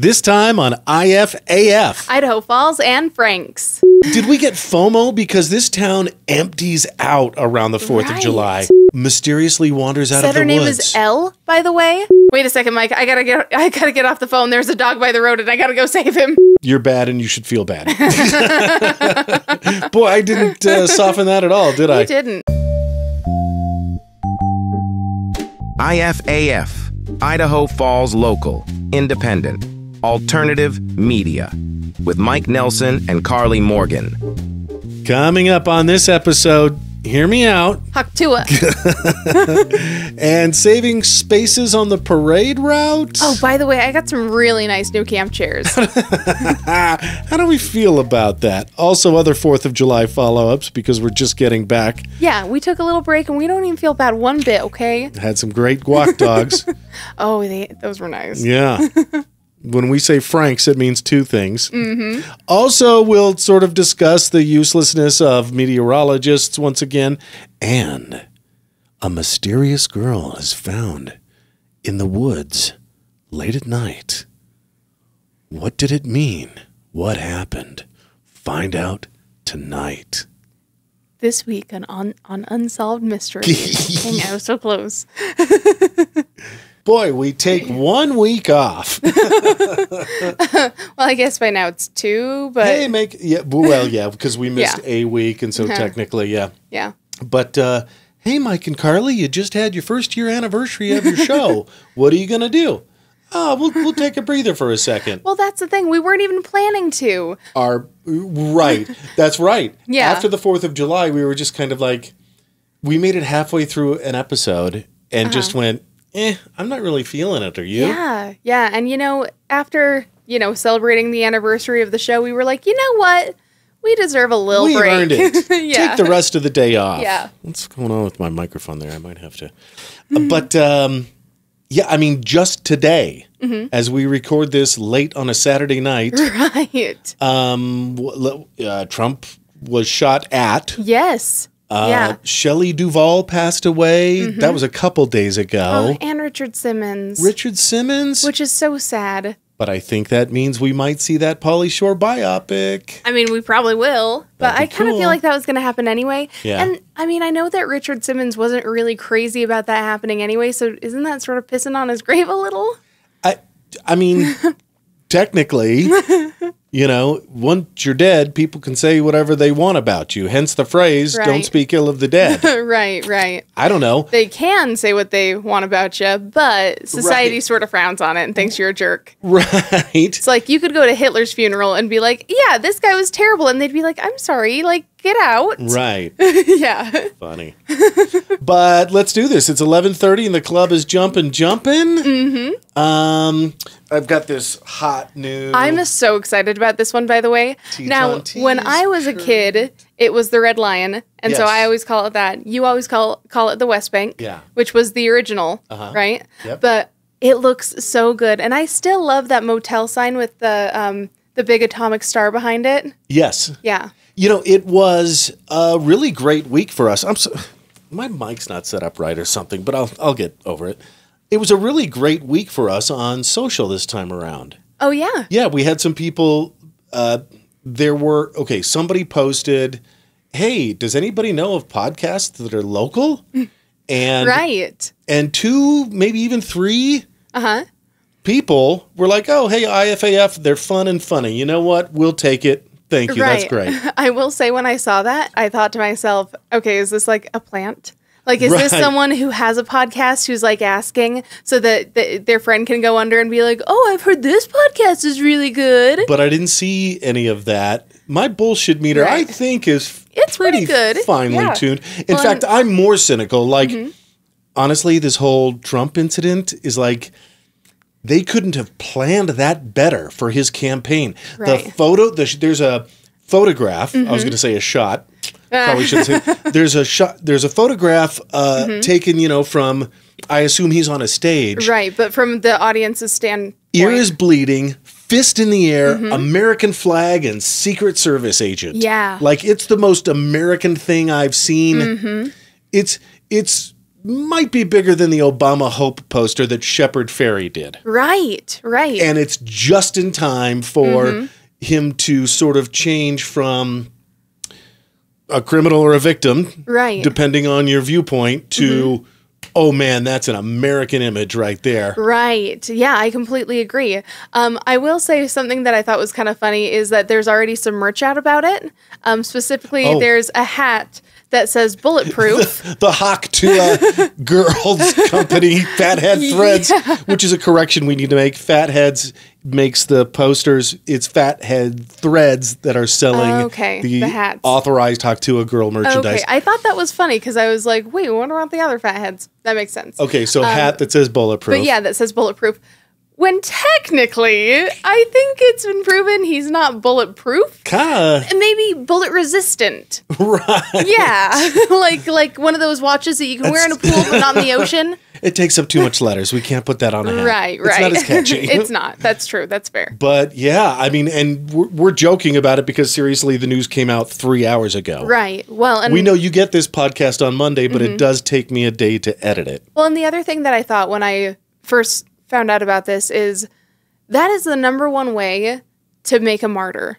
This time on IFAF. Idaho Falls and Franks. Did we get FOMO because this town empties out around the 4th of July? Mysteriously wanders out Said of the her name woods. is Elle, by the way. Wait a second, Mike. I gotta get. I gotta get off the phone. There's a dog by the road, and I gotta go save him. You're bad and you should feel bad. Boy, I didn't uh, soften that at all, did I? You didn't. IFAF, Idaho Falls Local, Independent, Alternative Media, with Mike Nelson and Karley Morgan. Coming up on this episode, hear me out, Hawk Tuah. and saving spaces on the parade route. oh, by the way, I got some really nice new camp chairs. How do we feel about that? Also, other 4th of July follow ups because we're just getting back. yeah, we took a little break, and we don't even feel bad one bit. Okay. Had some great guac dogs. Oh, they, those were nice. Yeah. When we say Franks, it means two things. Mm-hmm. Also, we'll sort of discuss the uselessness of meteorologists once again. And a mysterious girl is found in the woods late at night. What did it mean? What happened? Find out tonight. This week on on, on unsolved mysteries. Dang, I was so close. Boy, we take one week off. Well, I guess by now it's two, but hey, make yeah, well, yeah, because we missed Yeah. a week, and so Uh-huh. technically, yeah. yeah. But uh, hey, Mike and Karley, you just had your first year anniversary of your show. what are you gonna do? Oh, we'll we'll take a breather for a second. Well, that's the thing. We weren't even planning to. Our right, that's right. Yeah. After the Fourth of July, we were just kind of like, we made it halfway through an episode and just went, eh, I'm not really feeling it. Are you? Yeah, yeah. And you know, after, you know, celebrating the anniversary of the show, we were like, you know what? We deserve a little we break. earned it. yeah. Take the rest of the day off. Yeah. What's going on with my microphone there? I might have to. Uh, but um, yeah, I mean, just today, Mm-hmm. as we record this late on a Saturday night, right. um, uh, Trump was shot at. yes. Uh, yeah. Mm-hmm. Shelley Duvall passed away. That was a couple days ago. Oh, and Richard Simmons. Richard Simmons. which is so sad. but I think that means we might see that Pauly Shore biopic. I mean, we probably will, but That'd I kind of cool. feel like that was going to happen anyway. Yeah. And I mean, I know that Richard Simmons wasn't really crazy about that happening anyway, so isn't that sort of pissing on his grave a little? I, I mean, technically, you know, once you're dead, people can say whatever they want about you. Hence the phrase, don't speak ill of the dead. right, right. I don't know. They can say what they want about you, but society Right. sort of frowns on it and thinks you're a jerk. Right. It's like you could go to Hitler's funeral and be like, "Yeah, this guy was terrible," and they'd be like, "I'm sorry, like get out." Right. yeah. Funny. but let's do this. It's 11:30 and the club is jumping jumping. Mm-hmm. Um I've got this hot new I'm so excited about this one, by the way. now, Teton when I was a kid, it was the Red Lion, and so I always call it that. You always call call it the West Bank, Yeah. which was the original, right? Yep. But it looks so good, and I still love that motel sign with the um the big atomic star behind it. Yes. Yeah. You know, it was a really great week for us. I'm so, my mic's not set up right or something, but I'll I'll get over it. It was a really great week for us on social this time around. Oh yeah. Yeah, we had some people. Uh, there were okay. Somebody posted, "Hey, does anybody know of podcasts that are local?" And Right. and two, maybe even three Uh huh. people were like, "Oh, hey, IFAF, they're fun and funny. You know what? We'll take it. Thank you. That's great." I will say when I saw that, I thought to myself, okay, is this like a plant? Like, is this someone who has a podcast who's like asking so that th- their friend can go under and be like, oh, I've heard this podcast is really good? But I didn't see any of that. My bullshit meter, I think, is It's pretty, good. finely Yeah. tuned. In Well, fact, I'm more cynical. Like, Mm-hmm. honestly, this whole Trump incident is like they couldn't have planned that better for his campaign. The Right. Mm-hmm. photo, the, there's a photograph. I was going to say a shot. Probably shouldn't say. There's a shot. There's a photograph uh, taken, you know, from. I assume he's on a stage. Mm-hmm. Right. But from the audience's standpoint, Ear is bleeding, fist in the air, American flag, and Secret Service agent. Mm-hmm. Yeah. like it's the most American thing I've seen. Mm-hmm. It's it's might be bigger than the Obama Hope poster that Shepard Fairey did. Right, right. And it's just in time for Mm-hmm. him to sort of change from a criminal or a victim, Right. Depending on your viewpoint, to, oh man, that's an American image right there. Right. Yeah, I completely agree. Um, I will say something that I thought was kind of funny is that there's already some merch out about it. Um, specifically, Oh. there's a hat that says bulletproof. the Hawk to uh, Girls Company Fathead Threads, which is a correction we need to make. Fatheads makes the posters. It's Fathead Threads that are selling Oh, okay, the, the hats. authorized a Girl merchandise. okay, I thought that was funny because I was like, wait, what about the other fatheads? That makes sense. Okay, so hat that says bulletproof. Um, But yeah, that says bulletproof. When technically, I think it's been proven he's not bulletproof. Kinda, And maybe bullet resistant. right. Yeah, like like one of those watches that you can wear in a pool but not in the ocean. It takes up too much letters. We can't put that on a hat. Right, It's right. not as catchy. it's not. That's true. That's fair. But yeah, I mean, and we're, we're joking about it because seriously, the news came out three hours ago. Right. Well, and We know you get this podcast on Monday, but Mm-hmm. it does take me a day to edit it. well, and the other thing that I thought when I first found out about this is that is the number one way to make a martyr.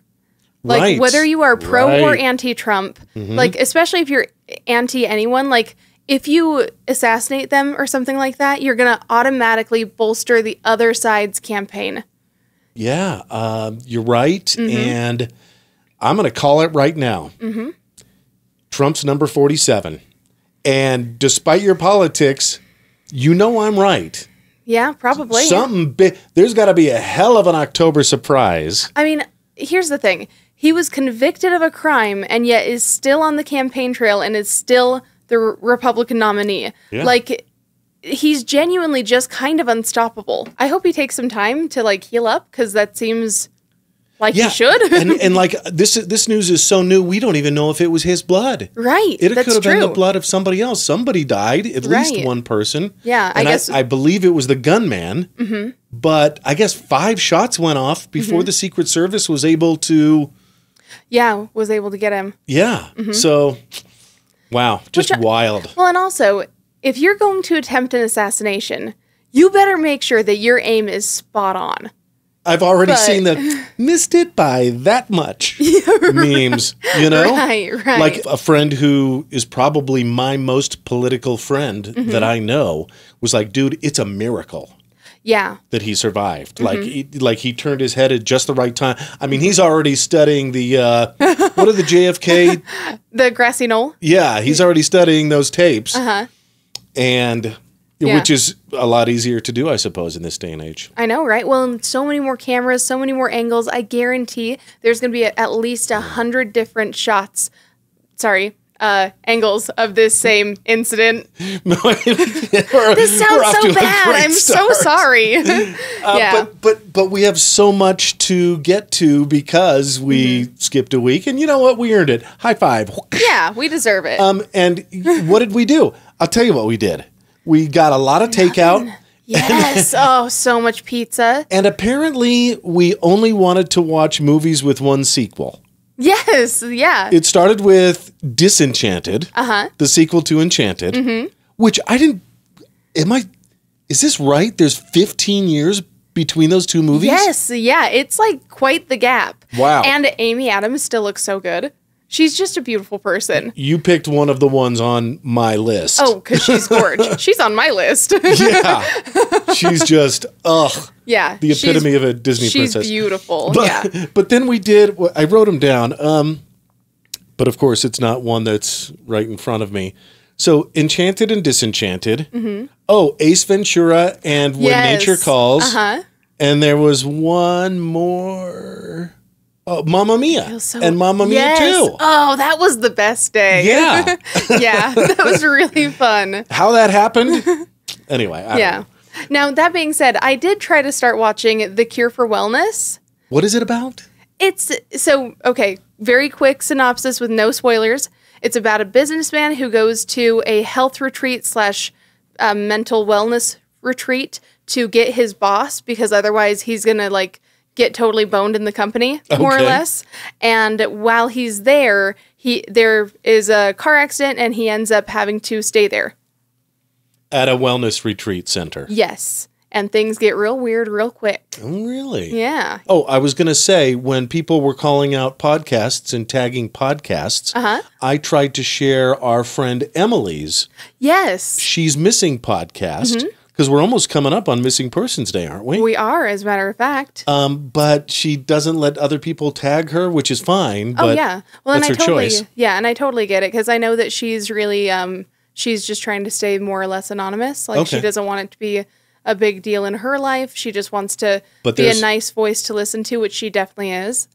Like Right. whether you are pro or Right. Mm-hmm. anti-Trump, like especially if you're anti anyone, like if you assassinate them or something like that, you're gonna automatically bolster the other side's campaign. Yeah, um, you're right. Mm-hmm. And I'm going to call it right now. Trump's number 47. And despite your politics, you know I'm right. Yeah, probably. Something big. There's got to be a hell of an October surprise. I mean, here's the thing. He was convicted of a crime and yet is still on the campaign trail and is still the Republican nominee. Yeah. Like he's genuinely just kind of unstoppable. I hope he takes some time to like heal up cuz that seems like Yeah, he should. and and like this this news is so new, we don't even know if it was his blood. right. It could have true. been the blood of somebody else. Somebody died, at least one person. Yeah, I and guess- Mm-hmm. I, believe it was the gunman. But I guess five shots went off before the Secret Service was able to. Yeah, was able to get him. Yeah. So, wow, just. Which wild. Well, and also, if you're going to attempt an assassination, you better make sure that your aim is spot on. I've already but- seen that missed it by that much memes. You know, Right, right. like a friend who is probably my most political friend Mm-hmm. that I know was like, dude, it's a miracle. Yeah. that he survived. Mm-hmm. Like he, like he turned his head at just the right time. I mean, he's already studying the uh, what are the JFK? The grassy knoll. Yeah, he's already studying those tapes, Uh-huh. and Yeah. which is a lot easier to do, I suppose, in this day and age. I know, right? Well, so many more cameras, so many more angles. I guarantee there's going to be at least a hundred different shots. Sorry, uh, angles of this same incident. This sounds so bad. I'm so sorry. yeah. Uh, But but but we have so much to get to because we Mm-hmm. skipped a week, and you know what? We earned it. High five. yeah, we deserve it. Um, and what did we do? I'll tell you what we did. We got a lot of takeout. yes. oh, so much pizza. And apparently, we only wanted to watch movies with one sequel. Yes. Yeah. It started with Disenchanted, Uh-huh. the sequel to Enchanted, Mm-hmm. which I didn't. Am I? Is this right? There's 15 years between those two movies. Yes, yeah, it's like quite the gap. Wow. And Amy Adams still looks so good. She's just a beautiful person. You picked one of the ones on my list. Oh, because she's gorgeous. she's on my list. yeah. She's just ugh, yeah. the epitome of a Disney She's princess. She's beautiful. But, yeah. but then we did. I wrote them down. Um, but of course, it's not one that's right in front of me. So Enchanted and Disenchanted. Oh, Ace Ventura and When. Yes. Nature Calls. Uh-huh. And there was one more. Oh, Mamma Mia So- and Mamma yes. Mia too. Oh, that was the best day. Yeah, yeah, that was really fun. how that happened. Anyway, I Yeah. Now, that being said, I did try to start watching The Cure for Wellness. What is it about? It's so okay. Very quick synopsis with no spoilers. It's about a businessman who goes to a health retreat slash uh, mental wellness retreat to get his boss because otherwise he's gonna like get totally boned in the company more or less. And while he's there, he there is a car accident and he ends up having to stay there. at a wellness retreat center. Yes. And things get real weird real quick. Oh, really? Yeah. Oh, I was going to say when people were calling out podcasts and tagging podcasts, Uh-huh. I tried to share our friend Emily's Yes. She's Missing podcast because we're almost coming up on Missing Persons Day, aren't we? We are, as a matter of fact. um, but she doesn't let other people tag her, which is fine. oh yeah. Well, and I totally choice. yeah, and I totally get it because I know that she's really um she's just trying to stay more or less anonymous. Like she doesn't want it to be a big deal in her life. She just wants to But be a nice voice to listen to, which she definitely is.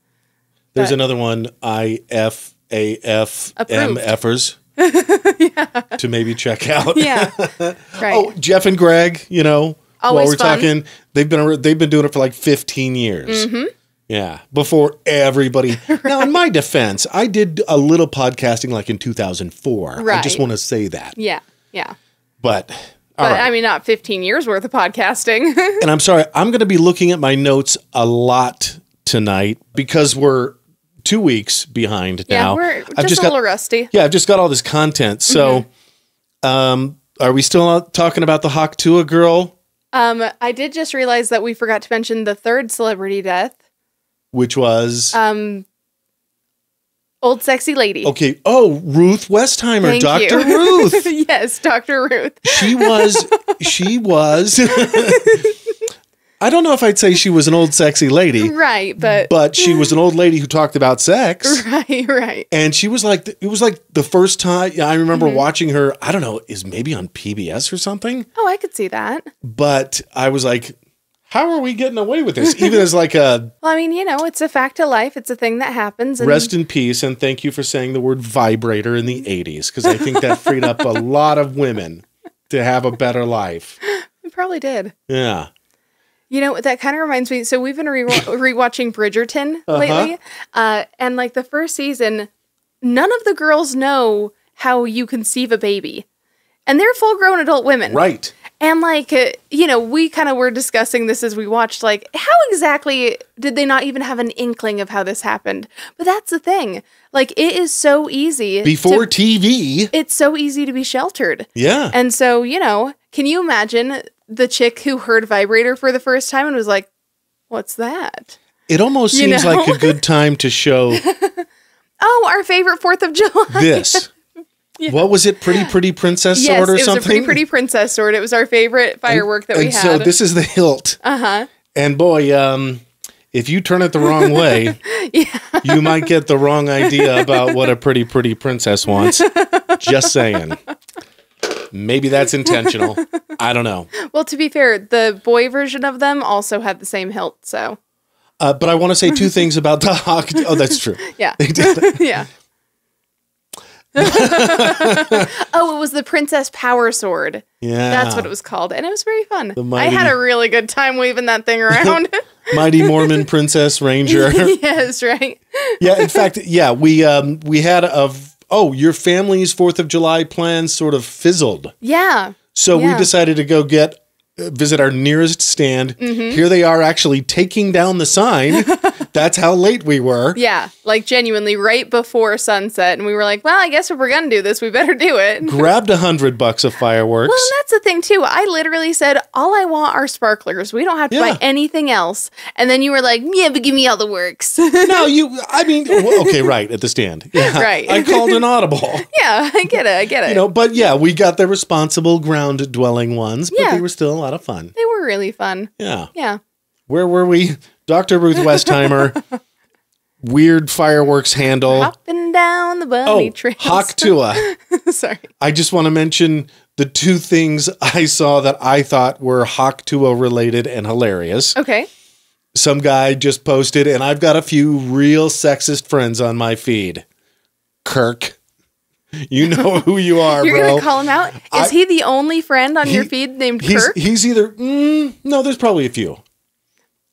There's but- another one, I F A F M Approved. Fers. To maybe check out. Yeah. right. Oh, Jeff and Greg, you know, while we're fun. talking, they've been they've been doing it for like 15 years. Mm-hmm. Yeah, before everybody. Now, in my defense, I did a little podcasting like in 2004. Right. I just want to say that. yeah. Yeah. But But right. I mean, not 15 years worth of podcasting. and I'm sorry, I'm going to be looking at my notes a lot tonight because we're two weeks behind yeah, now. we're I've just, a got little rusty. yeah, I've just got all this content. So, Mm-hmm. um, are we still talking about the Hawk Tuah girl, Um, I did just realize that we forgot to mention the third celebrity death. which was Um, old sexy lady. okay? Oh, Ruth Westheimer, Thank you. Ruth. yes, Dr. Ruth. She was. she was. I don't know if I'd say she was an old sexy lady, Right, but, but she was an old lady who talked about sex. right, right. and she was like it was like the first time i remember Mm-hmm. watching her i don't know is maybe on pbs or something Oh, I could see that. but i was like how are we getting away with this even as like a Well, I mean, you know, it's a fact of life. It's a thing that happens. And rest in peace and thank you for saying the word vibrator in the 80s because i think that freed up a lot of women to have a better life it probably did. yeah You know, that kind of reminds me. So we've been re- rewatching Bridgerton Uh-huh. lately, uh, and like the first season, none of the girls know how you conceive a baby, and they're full-grown adult women, right And like, uh, you know, we kind of were discussing this as we watched. Like, how exactly did they not even have an inkling of how this happened? But that's the thing. Like, it is so easy before to- tv it's so easy to be sheltered. yeah And so, you know, can you imagine the chick who heard vibrator for the first time and was like, "What's that?" it almost You seems know? like a good time to show Oh, our favorite Fourth of July. this what was it pretty pretty princess yes, sword or it was something a pretty pretty princess sword. It was our favorite firework that we and had. so this is the hilt. uh huh. And boy, um, if you turn it the wrong way, yeah. you might get the wrong idea about what a pretty, pretty princess wants. Just saying. Maybe that's intentional. I don't know. Well, to be fair, the boy version of them also had the same hilt. So Uh, but I want to say two things about the hawk. Oh, that's true. yeah, They did. yeah. oh, it was the Princess Power Sword. Yeah. That's what it was called, and it was very fun. I had a really good time waving that thing around. Mighty Mormon Princess Ranger. yes, right. yeah. In fact, yeah, we um we had a oh your family's Fourth of July plans sort of fizzled. Yeah. So we decided to go get uh, visit our nearest stand. Mm-hmm. Here they are actually taking down the sign. That's how late we were. Yeah, like genuinely right before sunset, and we were like, "Well, I guess if we're gonna do this, we better do it." Grabbed a hundred bucks of fireworks. Well, and that's the thing too. I literally said, "All I want are sparklers. We don't have to Yeah. buy anything else." And then you were like, "Yeah, but give me all the works." no, you. I mean, okay, right at the stand. Yeah, Right. I called an audible. yeah, I get it. I get it. You know, but yeah, we got the responsible ground dwelling ones, but Yeah. they were still a lot of fun. they were really fun. Yeah. Yeah. Where were we? Dr. Ruth Westheimer. weird fireworks handle. Hopping down the bunny oh, trails. Hawk Sorry. I just want to mention the two things I saw that I thought were Hawk Tuah related and hilarious. Okay. Some guy just posted, and I've got a few real sexist friends on my feed. Kirk. You know who you are, You're bro. gonna call him out. Is I- he the only friend on your feed named he's Kirk? he's either mm, no. There's probably a few.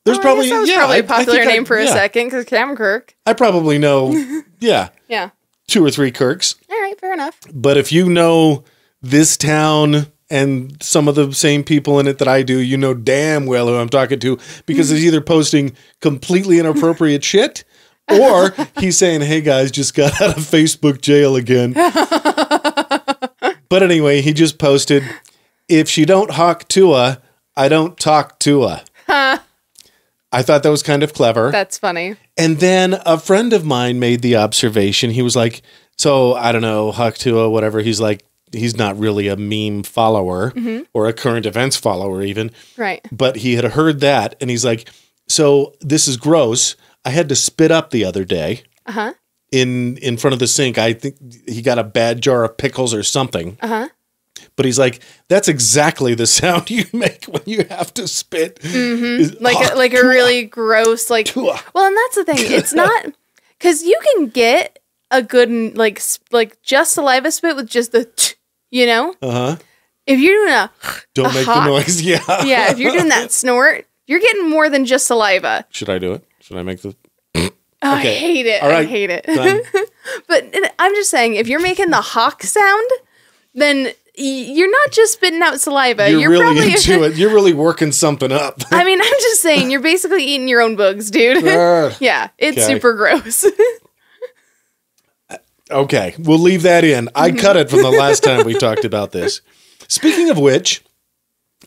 There's Oh, I probably that was yeah. probably I- a I popular think I- name for a yeah. second because Cam Kirk. I probably know. Yeah, Yeah. two or three Kirks. All right. Fair enough. But if you know this town and some of the same people in it that I do, you know damn well who I'm talking to because he's either posting completely inappropriate shit or he's saying, "Hey guys, just got out of Facebook jail again." but anyway, he just posted, if she don't hawk Tuah, I don't talk Tua. I thought that was kind of clever. That's funny. And then a friend of mine made the observation. He was like, so I don't know, Huck Tua, whatever. He's like, he's not really a meme follower or a current events follower, even. Right. But he had heard that and he's like, so this is gross. I had to spit up the other day Uh huh. in in front of the sink. I think he got a bad jar of pickles or something. Uh huh. But he's like, that's exactly the sound you make when you have to spit. Is, Like a, like a Tua." really gross like. Well, and that's the thing. It's not because you can get a good like like just saliva spit with just the you know Uh-huh. if you're doing a Don't A make the noise. Yeah. yeah if you're doing that snort you're getting more than just saliva. Should I do it? Should I make the Oh, I hate it. All I hate it. But I'm just saying, if you're making the hawk sound, then you're not just spitting out saliva. You're, You're, really probably into it. You're really working something up. I mean, I'm just saying, you're basically eating your own bugs, dude. Ugh. yeah, it's Okay. super gross. okay, we'll leave that in. I Mm-hmm. cut it from the last time we talked about this. Speaking of which,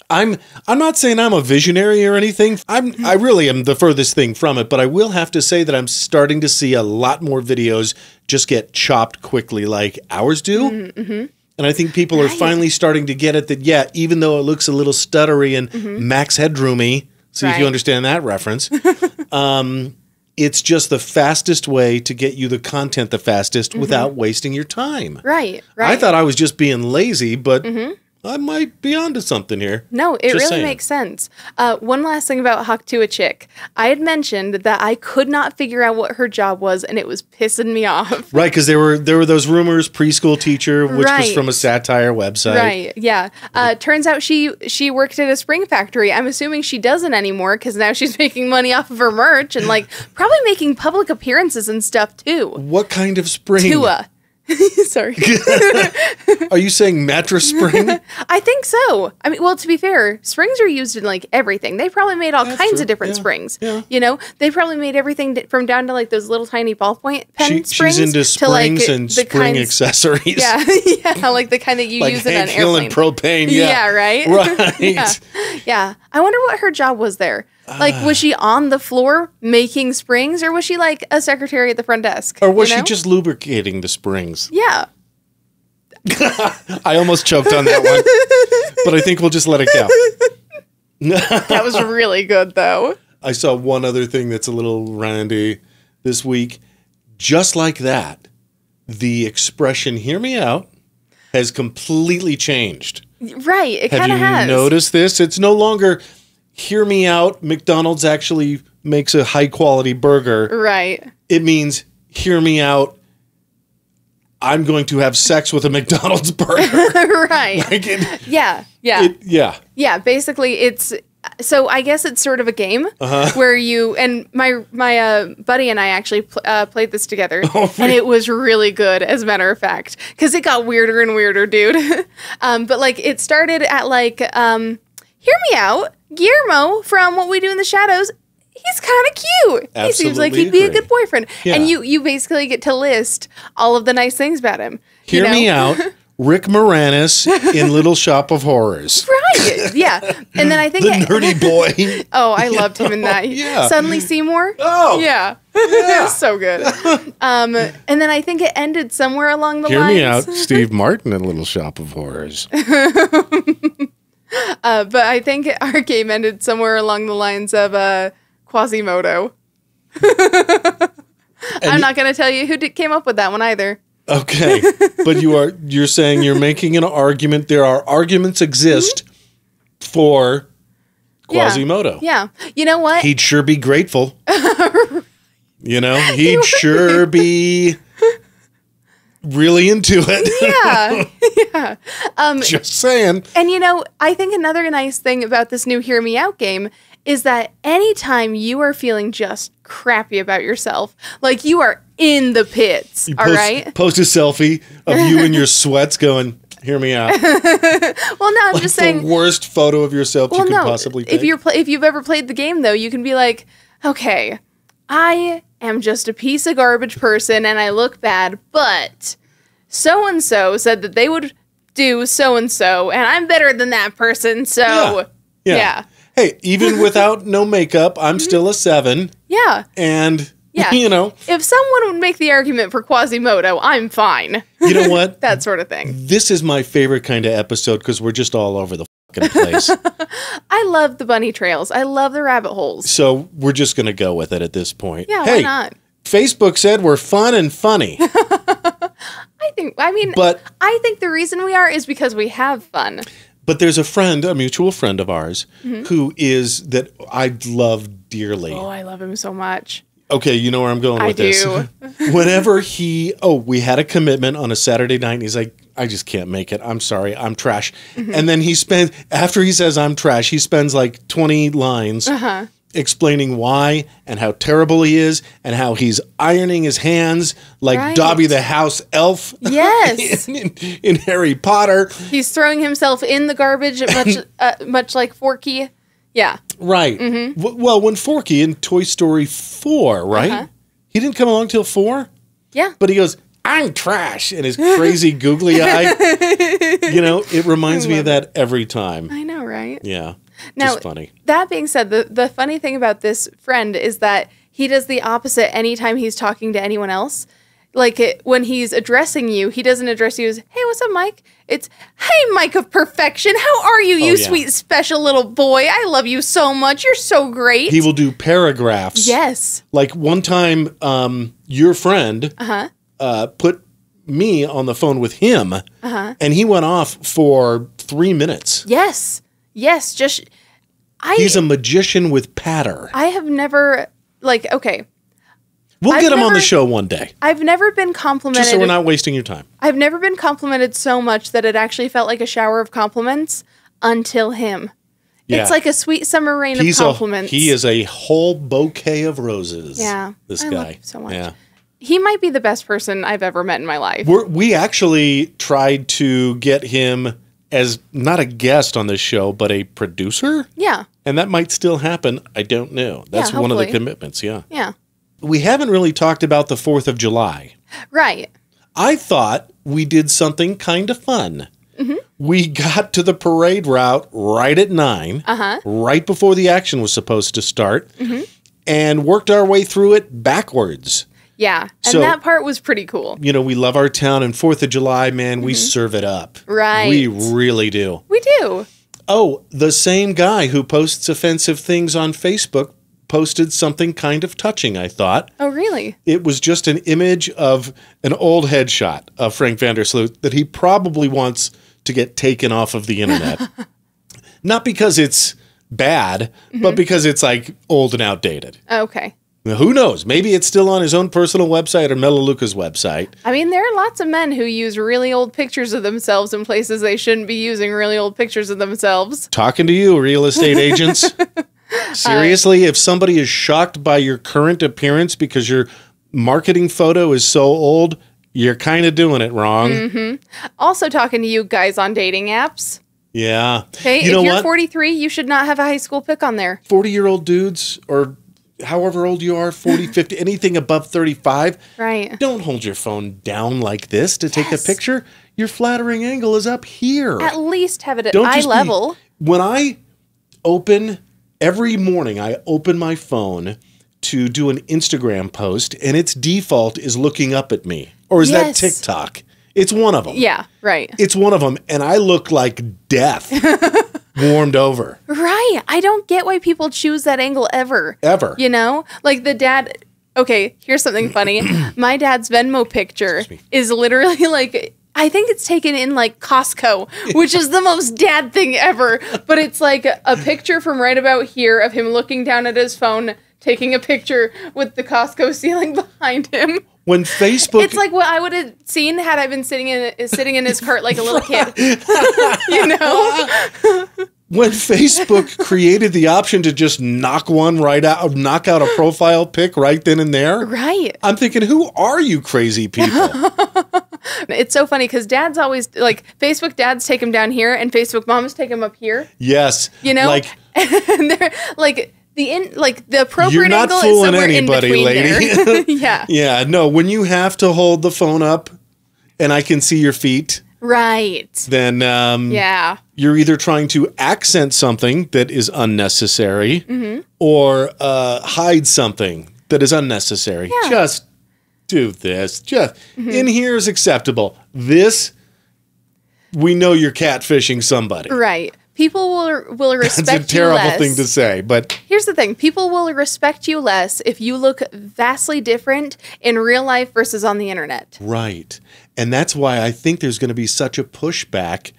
I'm I'm not saying I'm a visionary or anything. I'm I really am the furthest thing from it, but I will have to say that I'm starting to see a lot more videos just get chopped quickly like ours do. Mm-hmm. And I think people are finally starting to get it that yeah, even though it looks a little stuttery and mm-hmm. max headroomy, see if you understand that reference. um, it's just the fastest way to get you the content the fastest mm-hmm. without wasting your time. right, right. I thought I was just being lazy, but mm-hmm. I might be onto something here. No, it Just really saying. makes sense. Uh, one last thing about Hawk Tuah chick. I had mentioned that I could not figure out what her job was, and it was pissing me off. Right, because there were there were those rumors, preschool teacher, which was from a satire website. Right. Yeah. Uh, turns out she she worked at a spring factory. I'm assuming she doesn't anymore because now she's making money off of her merch and like probably making public appearances and stuff too. What kind of spring? Tua. Sorry. Are you saying mattress spring? I think so. I mean, well, to be fair, springs are used in like everything. They probably made all kinds true. of different Yeah. springs. Yeah. You know, they probably made everything from down to like those little tiny ballpoint pen she, springs she's into to like springs and spring kinds- accessories. Yeah, yeah, like the kind that you like use in an airplane. propane. Yeah, Yeah, right? Right. Yeah. Yeah. I wonder what her job was there. Like, was she on the floor making springs or was she like a secretary at the front desk? Or was you she just lubricating the springs? Yeah. I almost choked on that one, but I think we'll just let it go. That was really good, though. I saw one other thing that's a little randy this week. Just like that, the expression "hear me out" has completely changed. Right. It kind of has. noticed this? It's no longer "hear me out." McDonald's actually makes a high quality burger. Right. It means "hear me out." I'm going to have sex with a McDonald's burger. right. Like it- Yeah. Yeah. it- yeah. yeah. Basically, it's. So I guess it's sort of a game Uh-huh. where you and my my uh, buddy and I actually pl- uh, played this together, Oh, and it was really good. As a matter of fact, because it got weirder and weirder, dude. um, but like it started at like, um, hear me out, Guillermo from What We Do in the Shadows. He's kind of cute. he seems like he'd be a good boyfriend. Yeah. And you you basically get to list all of the nice things about him. you Hear me out. Rick Moranis in Little Shop of Horrors. Right. Yeah. And then I think The it- nerdy boy. Oh, I loved him in that. Yeah. Suddenly Seymour. Oh. Yeah. so good. Um, and then I think it ended somewhere along the Hear lines. me out. Steve Martin in Little Shop of Horrors. Uh, but I think our game ended somewhere along the lines of uh, Quasimodo. I'm not going to tell you who did, came up with that one either. Okay. But you are you're saying you're making an argument. There are arguments exist for Yeah. Quasimodo. Yeah. You know what? He'd sure be grateful. you know, he'd sure be really into it. yeah. yeah. Um, just saying. And you know, I think another nice thing about this new Hear Me Out game is that anytime you are feeling just crappy about yourself, like you are in the pits, all post, right? Post a selfie of you in your sweats going, hear me out. Well, no, I'm just the saying. worst photo of yourself you Well, could no. possibly take. If you're if you've ever played the game though, you can be like, okay, I am just a piece of garbage person and I look bad, but so and so said that they would do so and so, and I'm better than that person. So Yeah. yeah, yeah, Hey, even without no makeup, I'm mm-hmm. still a seven. Yeah. And, Yeah. you know, If someone would make the argument for Quasimodo, I'm fine. you know what? that sort of thing. this is my favorite kind of episode because we're just all over the place. I love the bunny trails. I love the rabbit holes. so we're just going to go with it at this point. Yeah, hey, why not? Facebook said we're fun and funny, I think. I mean, but I think the reason we are is because we have fun. but there's a friend, a mutual friend of ours, Mm-hmm. who is that I love dearly. Oh, I love him so much. Okay, you know where I'm going I with this. Whenever he, oh, we had a commitment on a Saturday night, and he's like, I just can't make it. I'm sorry, I'm trash. Mm-hmm. And then he spends, after he says I'm trash, he spends like 20 lines Uh-huh. explaining why and how terrible he is and how he's ironing his hands like Right. Dobby the house elf Yes. in, in Harry Potter. He's throwing himself in the garbage, much uh, much like Forky. Yeah. Right. Mm-hmm. W- well, when Forky in Toy Story 4, right? Uh-huh. He didn't come along till 4? Yeah. But he goes, I'm trash, and his crazy googly eye. you know, it reminds me of that every time. I know, right? Yeah. Now, just funny. that being said, the, the funny thing about this friend is that he does the opposite anytime he's talking to anyone else. Like it, when he's addressing you, he doesn't address you as, hey, what's up, Mike? It's, hey, Mike of perfection. How are you, you Oh, yeah. sweet, special little boy? I love you so much. You're so great. He will do paragraphs. yes. Like one time, um, your friend Uh-huh. Uh, put me on the phone with him, Uh-huh. and he went off for three minutes. Yes. Yes. Just, I, He's a magician with patter. I have never, like, okay. We'll I've get him on the show one day, I've never been complimented. just so we're not wasting your time. I've never been complimented so much that it actually felt like a shower of compliments until him. Yeah. It's like a sweet summer rain He's of a compliments. he is a whole bouquet of roses. Yeah, this I guy love him so much. Yeah, He might be the best person I've ever met in my life. We're, we actually tried to get him as not a guest on this show, but a producer, yeah, and that might still happen. I don't know. That's Yeah, one of the commitments. Yeah, yeah, we haven't really talked about the Fourth of July. right. I thought we did something kind of fun. Mm-hmm. We got to the parade route right at 9 Uh-huh. right before the action was supposed to start, Mm-hmm. and worked our way through it backwards. Yeah, and So- that part was pretty cool. You know, we love our town, and Fourth of July, man, we serve it up. Mm-hmm. Right. We really do. We do. Oh, the same guy who posts offensive things on Facebook posted something kind of touching, I thought. Oh, really? It was just an image of an old headshot of Frank Vandersloot that he probably wants to get taken off of the internet. Not because it's bad, but because it's like old and outdated. Okay. Who knows? Maybe it's still on his own personal website or Melaleuca's website. I mean, there are lots of men who use really old pictures of themselves in places they shouldn't be using really old pictures of themselves. Talking to you, real estate agents. Seriously, if somebody is shocked by your current appearance because your marketing photo is so old, you're kind of doing it wrong. Mm-hmm. Also, talking to you guys on dating apps. Yeah. Okay, you know if you're what? 43, you should not have a high school pic on there. 40 year old dudes or however old you are 40 50 anything above 35 Right. don't hold your phone down like this to take a picture. Your flattering angle is up here. At least have it at don't eye just be- level. when i open every morning i open my phone to do an instagram post and its default is looking up at me. Or is that tiktok? It's one of them Yeah, right. it's one of them and i look like death warmed over Right. I don't get why people choose that angle ever. ever You know? Like the dad. Okay, here's something funny. My dad's Venmo picture is literally like. I think it's taken in like Costco, which is the most dad thing ever. But it's like a picture from right about here of him looking down at his phone, taking a picture with the Costco ceiling behind him. When facebook It's like what I would have seen had I been sitting in sitting in his cart like a little kid. you know? when Facebook created the option to just knock one right out, knock out a profile pic right then and there, Right. I'm thinking, who are you crazy people? It's so funny because dads always like Facebook dads take him down here and Facebook moms take him up here. yes, You know, like and they're like the in like the you're appropriate not angle is somewhere anybody, in between lady. there. yeah, yeah, no, when you have to hold the phone up and I can see your feet, Right. then um, Yeah. you're either trying to accent something that is unnecessary or uh, hide something that is unnecessary. Just do this. Just in here is acceptable. This, we know you're catfishing somebody. Right. People will will respect It's a terrible you less. thing to say, but Here's the thing: people will respect you less if you look vastly different in real life versus on the internet. Right. And that's why I think there's going to be such a pushback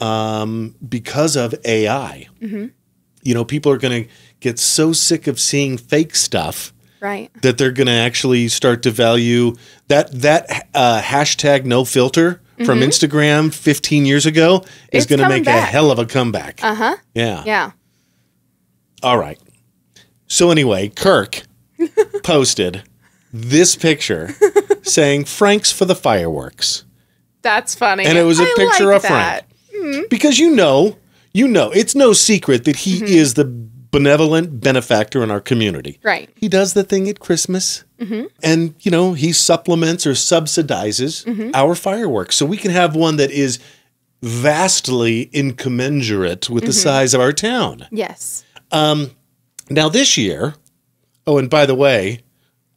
um, because of AI. You know, people are going to get so sick of seeing fake stuff Right. that they're going to actually start to value that that uh, hashtag no filter from Instagram 15 years ago is Mm-hmm. Going to make a hell of a comeback. Uh huh. yeah. Yeah. All right. So anyway, Kirk posted this picture saying Frank's for the fireworks. That's funny. And it was a I picture like of that. Frank. Because you know, you know, it's no secret that he is the benevolent benefactor in our community. Right. He does the thing at Christmas. Mm-hmm. And, you know, he supplements or subsidizes mm-hmm. our fireworks. So we can have one that is vastly incommensurate with the mm-hmm. size of our town. Yes. Um, now, this year, oh, and by the way,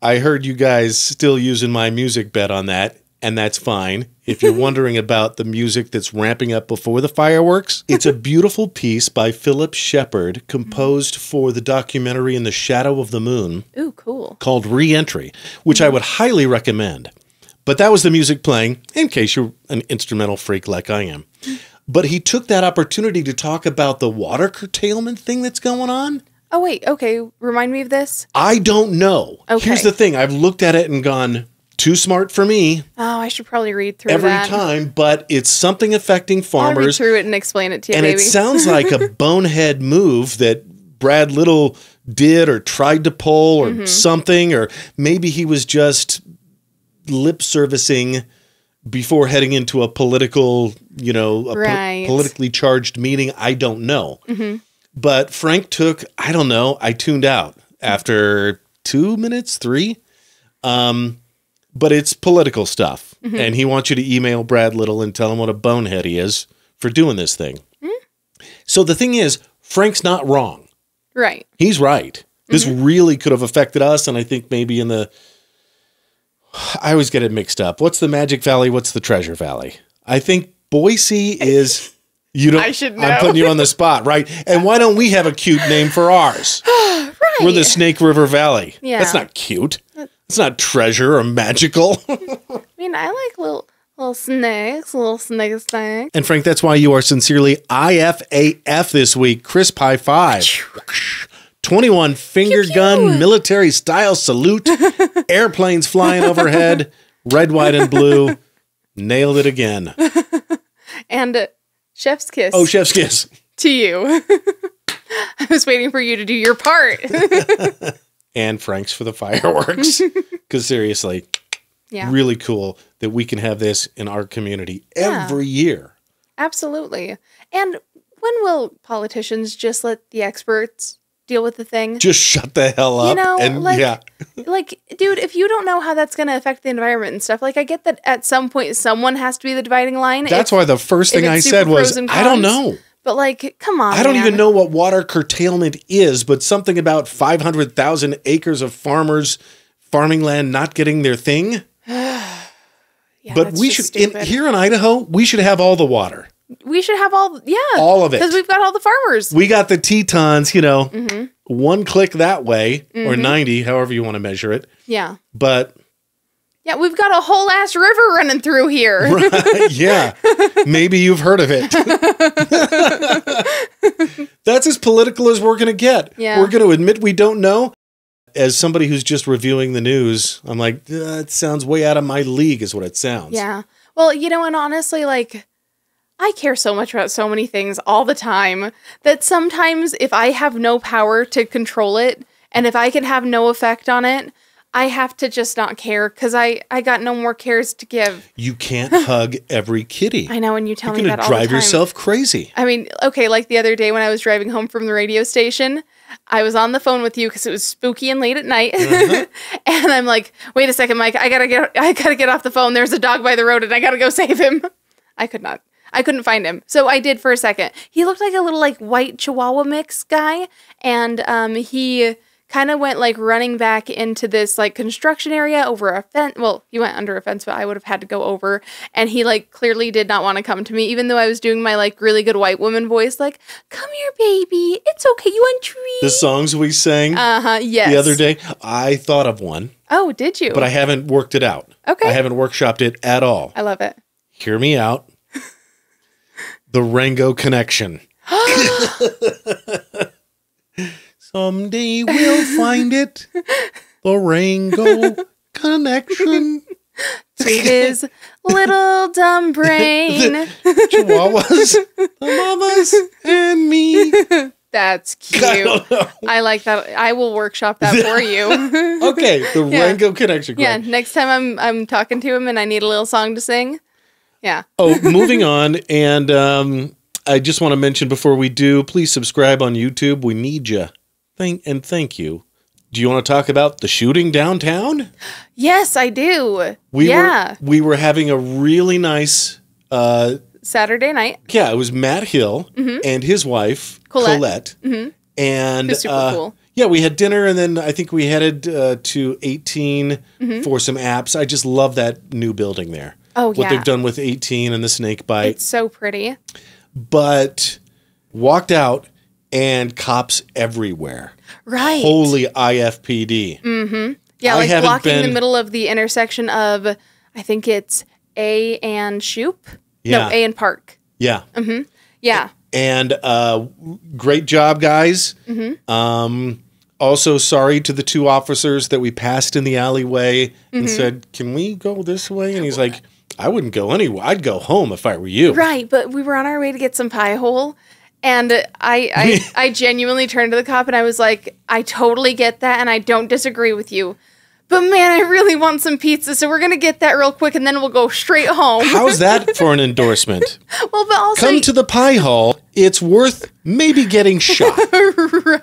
I heard you guys still using my music bet on that, and that's fine. If you're wondering about the music that's ramping up before the fireworks, it's a beautiful piece by Philip Sheppard, composed for the documentary In the Shadow of the Moon Ooh, cool. called Reentry, which I mm-hmm. would highly recommend. But that was the music playing, in case you're an instrumental freak like I am. But he took that opportunity to talk about the water curtailment thing that's going on. Oh wait. Okay. Remind me of this. I don't know. Okay. Here's the thing I've looked at it and gone, too smart for me Oh, I should probably read through every that. time, but it's something affecting I'll read farmers. through it and explain it to you, And baby. it sounds like a bonehead move that Brad Little did or tried to pull or Mm-hmm. something, or maybe he was just lip servicing before heading into a political, you know, a po- politically charged meeting. I don't know. But Frank took, I don't know, I tuned out after two minutes, three. Um, but it's political stuff. Mm-hmm. And he wants you to email Brad Little and tell him what a bonehead he is for doing this thing. Mm-hmm. So the thing is, Frank's not wrong. right. He's right. This mm-hmm. really could have affected us. And I think maybe in the, I always get it mixed up. What's the Magic Valley? What's the Treasure Valley? I think Boise is, you don't. I should know. I'm putting you on the spot, right? And why don't we have a cute name for ours? right. We're the Snake River Valley. Yeah. That's not cute. It's not treasure or magical. I mean, I like little little snakes, little snake snake. and Frank, that's why you are sincerely IFAF this week. Crisp high five. 21 finger gun military style salute. Airplanes flying overhead. Red, white, and blue. Nailed it again. And uh, chef's kiss Oh, chef's kiss. to you. I was waiting for you to do your part. And Frank's for the fireworks. Because seriously, yeah. really cool that we can have this in our community every year. Absolutely. And when will politicians just let the experts deal with the thing? Just shut the hell up. You know, and like- yeah. like, dude, if you don't know how that's going to affect the environment and stuff, like, I get that at some point someone has to be the dividing line. That's if- why the first thing I said was, I don't know. But like, come on. I don't man. even know what water curtailment is, but something about 500,000 acres of farmers' farming land not getting their thing. Yeah, But we should, in, here in Idaho, we should have all the water. we should have all, yeah, All of it. because we've got all the farmers. We got the Tetons, you know, Mm-hmm. one click that way or 90, however you want to measure it. yeah, But yeah, we've got a whole ass river running through here. yeah, maybe you've heard of it. That's as political as we're going to get. Yeah. We're going to admit we don't know. As somebody who's just reviewing the news, I'm like, uh, that sounds way out of my league, is what it sounds. Yeah. Well, you know, and honestly, like, I care so much about so many things all the time that sometimes if I have no power to control it and if I can have no effect on it, I have to just not care because I, I got no more cares to give. You can't hug every kitty. I know, and you tell me. You're me going that to all drive yourself crazy. I mean, okay, like the other day when I was driving home from the radio station, I was on the phone with you because it was spooky and late at night, Uh-huh. and I'm like, "Wait a second, Mike, I gotta get, I gotta get off the phone. There's a dog by the road, and I gotta go save him." I could not. I couldn't find him. So I did for a second. He looked like a little like white chihuahua mix guy and um he kind of went like running back into this like construction area over a fence. Well, he went under a fence, but I would have had to go over. And he like clearly did not want to come to me, even though I was doing my like really good white woman voice, like, come here, baby. It's okay. You want treat? The songs we sang Uh huh. Yes. the other day, I thought of one, Oh, did you? but I haven't worked it out. Okay. I haven't workshopped it at all. I love it. Hear me out. the Rango connection. Someday we'll find it. The Rango connection. To his little dumb brain. the Chihuahuas, the mamas, and me. That's cute. don't. I like that. I will workshop that for you. Okay, the Yeah. Rango connection. yeah. Next time I'm I'm talking to him and I need a little song to sing. Yeah. Oh, moving on, and um, I just want to mention before we do, please subscribe on YouTube. We need you. Thank and thank you. Do you want to talk about the shooting downtown? Yes, I do. We yeah. were we were having a really nice. Uh, Saturday night. yeah, it was Matt Hill and his wife Colette. Colette, and Who's super uh, cool. yeah, we had dinner, and then I think we headed uh, to 18 for some apps. I just love that new building there. Oh, what yeah. they've done with 18 and the snake bite. It's so pretty. but walked out and cops everywhere. Right. Holy IFPD. yeah, I like blocking the middle of the intersection of I think it's A and Shoup. Yeah. No, A and Park. Yeah. Yeah. And uh, great job, guys. Mm-hmm. Um, also, sorry to the two officers that we passed in the alleyway Mm-hmm. and said, Can we go this way? And he's like, I wouldn't go anywhere. I'd go home if I were you. Right, but we were on our way to get some pie hole. And I, I, I genuinely turned to the cop and I was like, I totally get that and I don't disagree with you. But man, I really want some pizza, so we're gonna get that real quick and then we'll go straight home. How's that for an endorsement? well, but also, Come to the pie hole. It's worth maybe getting shot.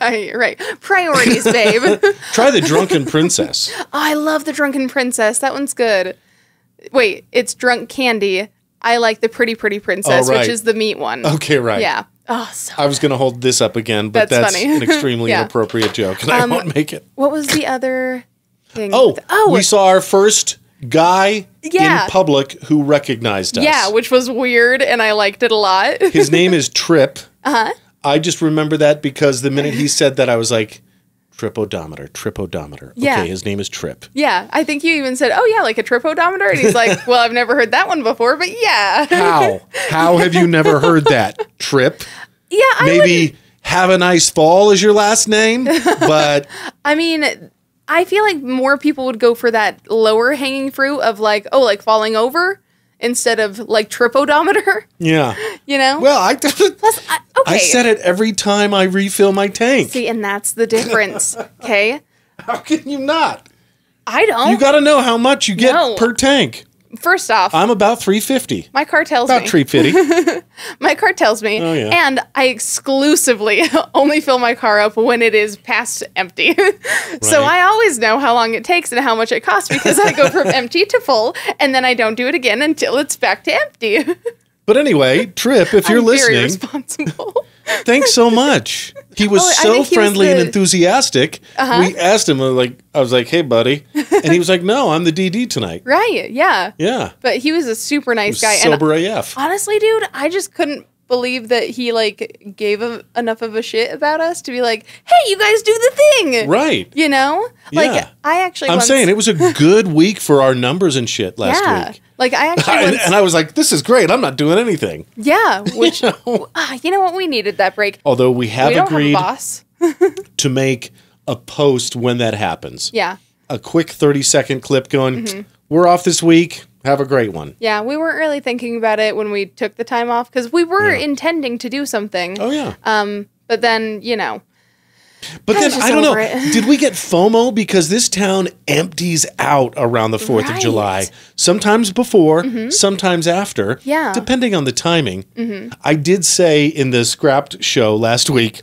right, right. Priorities, babe. oh, Try the drunken princess. Oh, I love the Drunken Princess. That one's good. Wait, it's Drunk Candy. I like the Pretty Pretty Princess, Oh, right. which is the meat one. Okay, right. Yeah. Oh, so. I was going to hold this up again, but That's that's, an extremely Yeah. inappropriate joke, and I won't make it. What was the other thing? Oh, oh, we saw our first guy Yeah. in public who recognized us. Yeah, which was weird, and I liked it a lot. His name is Trip. Uh-huh. I just remember that because the minute he said that, I was like, Trip odometer, trip odometer. Yeah. Okay, his name is Trip. yeah, I think you even said, "Oh yeah, like a trip odometer," and he's like, "Well, I've never heard that one before, but yeah, How? How have you never heard that? Trip? yeah." I would- Maybe have a nice fall is your last name, but I mean, I feel like more people would go for that lower hanging fruit of like, oh, like falling over instead of like trip odometer. yeah. You know? Well, I, Plus, I, okay. I said it every time I refill my tank. See, and that's the difference. Okay, How can you not? I don't. You got to know how much you get No. per tank. First off, I'm about 350. my car tells me. About me. 350. My car tells me, Oh, yeah. and I exclusively only fill my car up when it is past empty. so I always know how long it takes and how much it costs because I go from empty to full, and then I don't do it again until it's back to empty. but anyway, Trip, if you're I'm very listening, responsible. thanks so much. He was Oh, so he was friendly and the- Uh-huh. enthusiastic. We asked him, uh, like, I was like, hey, buddy. And he was like, no, I'm the DD tonight. right? Yeah. Yeah. But he was a super nice guy, and Sober AF. honestly, dude, I just couldn't believe that he like gave a, enough of a shit about us to be like, "Hey, you guys do the thing." Right. You know? Like Yeah. I actually I'm once- saying it was a good week for our numbers and shit last yeah. week. Like I actually and, once, and I was like, this is great. I'm not doing anything. yeah, which You know? ah, you know what we needed that break. Although we have we agreed have to make a post when that happens. Yeah. A quick 30 second clip going, Mm-hmm. we're off this week. Have a great one. Yeah, we weren't really thinking about it when we took the time off cuz we were intending to do something. Oh, yeah. Um but then, you know, But then I don't know. it. Did we get FOMO because this town empties out around the 4th of Right. Mm-hmm. July? Sometimes before, sometimes after. Yeah. Mm-hmm. Depending on the timing. I did say in the scrapped show last week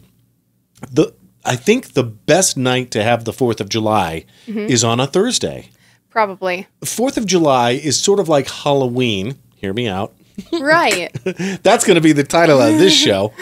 the I think the best night to have the 4th of July Mm-hmm. is on a Thursday. Probably. 4th of July is sort of like Halloween. Hear me out. Right. That's going to be the title of this show.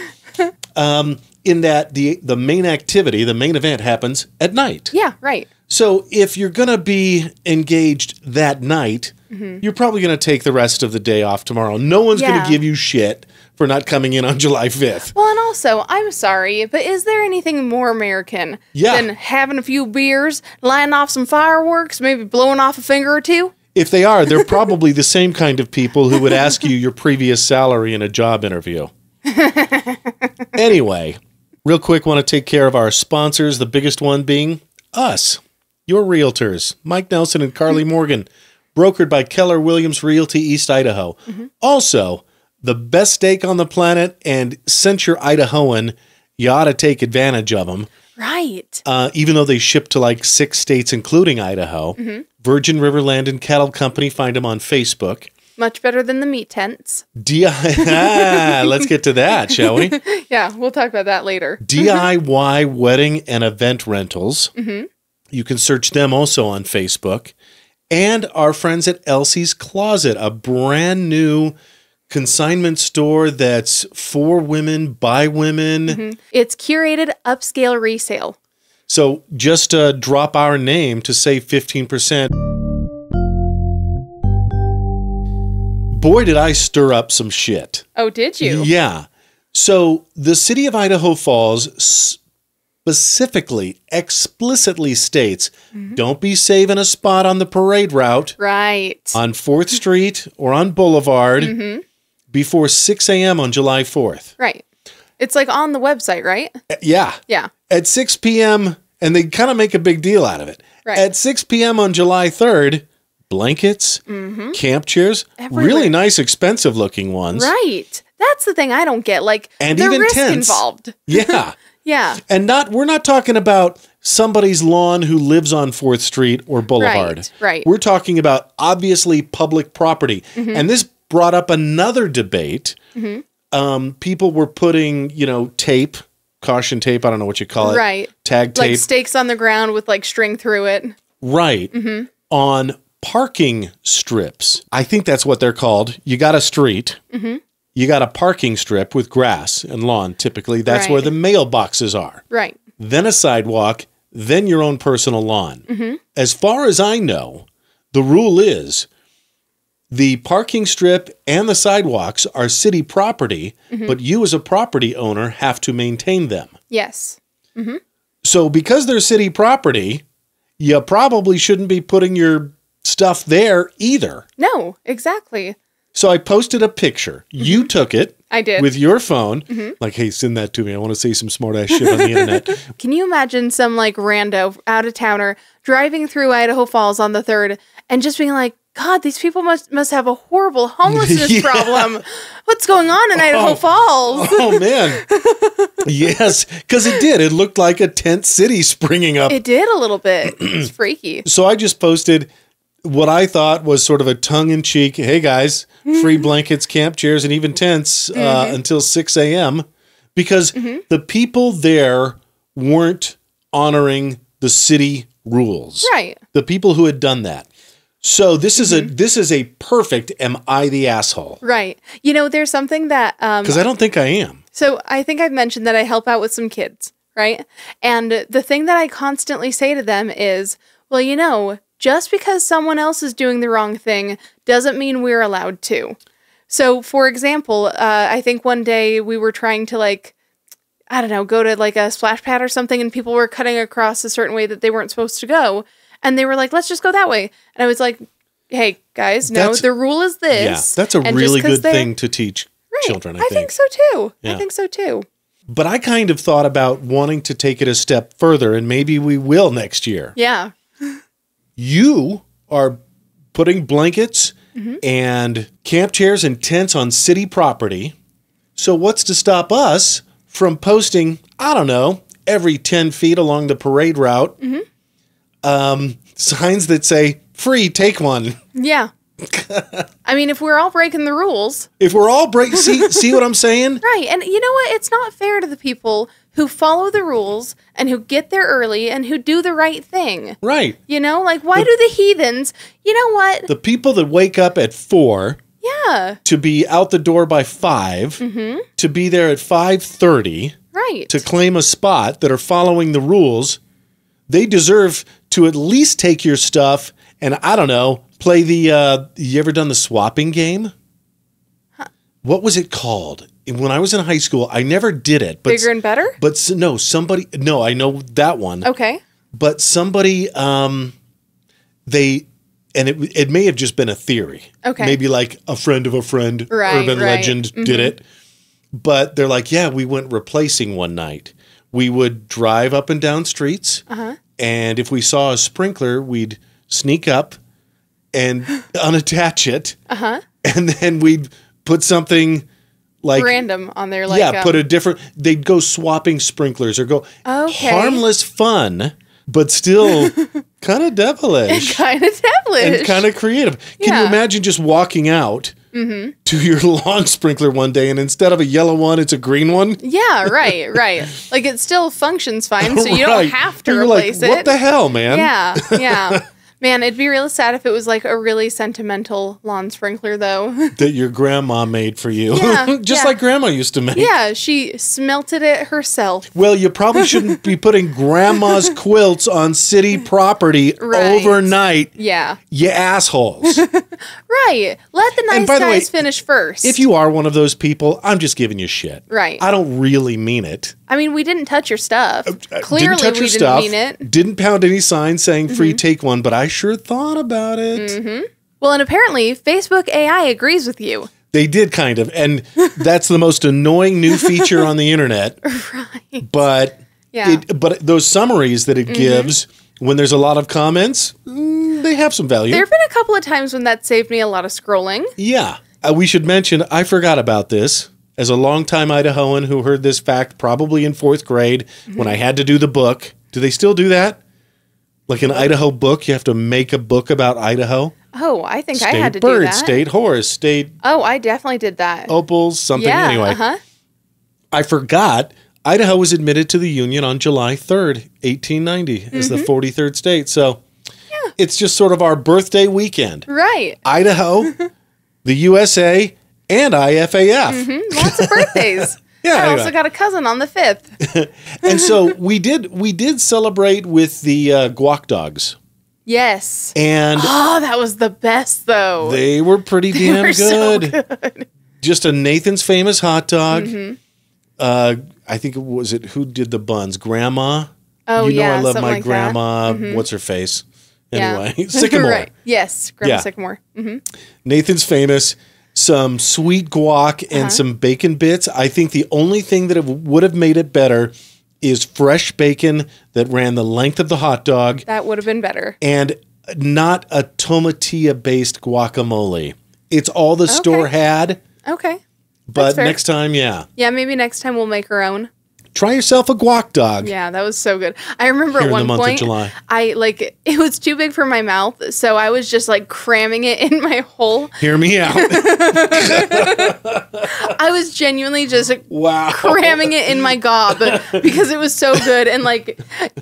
Um, in that the the main activity, the main event happens at night. yeah, right. So if you're going to be engaged that night, you're probably going to take the rest of the day off tomorrow. No one's going to give you shit for not coming in on July 5th. Well, and also, I'm sorry, but is there anything more American Yeah. than having a few beers, lighting off some fireworks, maybe blowing off a finger or two? If they are, they're probably the same kind of people who would ask you your previous salary in a job interview. anyway, real quick, want to take care of our sponsors, the biggest one being us, your realtors, Mike Nelson and Karley mm-hmm. Morgan, brokered by Keller Williams Realty East Idaho. Mm-hmm. Also, the best steak on the planet, and since you're Idahoan, you ought to take advantage of them Right. uh, even though they ship to like six states, including Idaho. Mm-hmm. Virgin River Land and Cattle Company, find them on Facebook. Much better than the meat tents. DI- ah, Let's get to that, shall we? Yeah, we'll talk about that later. DIY wedding and event rentals. Mm-hmm. You can search them also on Facebook. And our friends at Elsie's Closet, a brand new consignment store that's for women, by women. Mm-hmm. It's curated upscale resale. So just uh, drop our name to save 15%. Boy, did I stir up some shit. Oh, did you? Yeah. So the city of Idaho Falls specifically, explicitly states mm-hmm. don't be saving a spot on the parade route Right. on 4th Street or on Boulevard mm-hmm. Before 6 a.m. on July 4th. Right. It's like on the website, right? Yeah. Yeah. at 6 p.m. and they kind of make a big deal out of it. Right. At 6 p.m. on July 3rd, blankets, camp chairs, Mm-hmm. Everywhere. really nice, expensive looking ones. Right. That's the thing I don't get. Like And the even risk tents. involved. Yeah. Yeah. and not we're not talking about somebody's lawn who lives on 4th Street or Boulevard. Right, right. We're talking about obviously public property. Mm-hmm. And this brought up another debate. Um, people were putting, you know, tape, caution tape, I don't know what you call it. Right. Tag tape. Like stakes on the ground with like string through it. Right. Mm-hmm. On parking strips. I think that's what they're called. You got a street. Mm-hmm. You got a parking strip with grass and lawn, typically. That's Right. where the mailboxes are. Right. Then a sidewalk, then your own personal lawn. Mm-hmm. As far as I know, the rule is the parking strip and the sidewalks are city property, Mm-hmm. but you as a property owner have to maintain them. Yes. So because they're city property, you probably shouldn't be putting your stuff there either. No, exactly. So I posted a picture. You took it Mm-hmm. I did. Mm-hmm. with your phone. Like, hey, send that to me. I want to see some smart ass shit on the internet. Can you imagine some like rando out of towner driving through Idaho Falls on the third and just being like, God, these people must must have a horrible homelessness Yeah. problem. What's going on in Idaho Oh. Falls? Oh man. yes, because it did. It looked like a tent city springing up. It did a little bit. It's freaky. so I just posted what I thought was sort of a tongue in cheek, hey guys, free mm-hmm. blankets, camp chairs, and even tents uh, mm-hmm. until 6 a.m. Because mm-hmm. the people there weren't honoring the city rules. Right. The people who had done that. So this is a this is a perfect am I the asshole? Right. You know, there's something that um Because I don't think I am. So I think I've mentioned that I help out with some kids, right? And the thing that I constantly say to them is, well, you know, just because someone else is doing the wrong thing doesn't mean we're allowed to. So, for example, uh, I think one day we were trying to like, I don't know, go to like a splash pad or something, and people were cutting across a certain way that they weren't supposed to go, and they were like, "Let's just go that way," and I was like, "Hey guys, no, That's- the rule is this." Yeah, this." that's a and really good thing to teach Right. children. I, I think so too. Yeah. I think so too. But I kind of thought about wanting to take it a step further, and maybe we will next year. Yeah. You are putting blankets mm-hmm. and camp chairs and tents on city property. So, what's to stop us from posting, I don't know, every 10 feet along the parade route, mm-hmm. Um, signs that say, free, take one? Yeah. I mean, if we're all breaking the rules, If we're all break, see, see what I'm saying? right? And you know what? It's not fair to the people who follow the rules and who get there early and who do the right thing. Right. You know, like why do the heathens? You know what? The people that wake up at four Yeah. to be out the door by 5 to be there at five thirty Right. to claim a spot that are following the rules, they deserve to at least take your stuff and I don't know, play the uh you ever done the swapping game? What was it called? When I was in high school, I never did it, but Bigger and better? but no, somebody no, I know that one. Okay. But somebody um they and it it may have just been a theory. Okay. Maybe like a friend of a friend, Right, urban right. legend did it. But they're like, yeah, we went replacing one night. We would drive up and down streets, Uh-huh. And if we saw a sprinkler, we'd sneak up and unattach it, Uh-huh. and then we'd put something like Random on there like yeah, um, put a different. They'd go swapping sprinklers or go Okay. harmless fun, but still kind of devilish kind of devilish. and kind of creative. Can you imagine just walking out Mm-hmm. to your lawn sprinkler one day and instead of a yellow one, it's a green one? Yeah, right, right. Like it still functions fine, so you don't have to replace like, it. What the hell, man? Yeah, yeah. Man, it'd be real sad if it was like a really sentimental lawn sprinkler, though. That your grandma made for you. Yeah, just yeah. like grandma used to make. yeah, she smelted it herself. Well, you probably shouldn't be putting grandma's quilts on city property Right. overnight, Yeah, you assholes. right. Let the nice by the way, guys finish first. if you are one of those people, I'm just giving you shit. Right. I don't really mean it. I mean, we didn't touch your stuff. Clearly, Uh, didn't touch we your didn't mean it. Mm-hmm. Didn't pound any signs saying free take one, but I sure thought about it. Well, and apparently, Facebook AI agrees with you. They did kind of, and that's the most annoying new feature on the internet. right. But Yeah. Mm-hmm. it, but those summaries that it gives when there's a lot of comments, mm, they have some value. There have been a couple of times when that saved me a lot of scrolling. yeah. Uh, we should mention, I forgot about this. As a longtime Idahoan who heard this fact probably in fourth grade when I had to do the book. Do they still do that? Like an Idaho book, you have to make a book about Idaho. Oh, I think I State had to bird, do that. state horse, state Oh, I definitely did that. opals, something. yeah. anyway, Uh-huh. I forgot Idaho was admitted to the Union on July 3rd, 1890, as Mm-hmm. the 43rd state. So yeah. it's just sort of our birthday weekend. Right. Idaho, the USA, and IFAF. Lots of birthdays. Yeah, I anyway. also got a cousin on the 5th. and so we did we did celebrate with the uh, guac dogs. Yes. And Oh, that was the best, though. they were pretty damn were so good. Just a Nathan's famous hot dog. Mm-hmm. Uh, I think it was it who did the buns? Grandma. oh, you know yeah. I love my like that. Mm-hmm. grandma. What's her face? Yeah. Anyway, Sycamore. right. Yes. Grandma Yeah. Sycamore. hmm Nathan's famous. Some sweet guac and Uh-huh. some bacon bits. I think the only thing that would have made it better is fresh bacon that ran the length of the hot dog That would have been better. and not a tomatillo based guacamole. It's all the store had, Okay. but next time, yeah. Yeah, maybe next time we'll make our own. Try yourself a guac dog. Yeah, that was so good. I remember Here at in the one point, July. I like it was too big for my mouth, so I was just like cramming it in my hole. Hear me out. I was genuinely just wow. cramming it in my gob because it was so good and like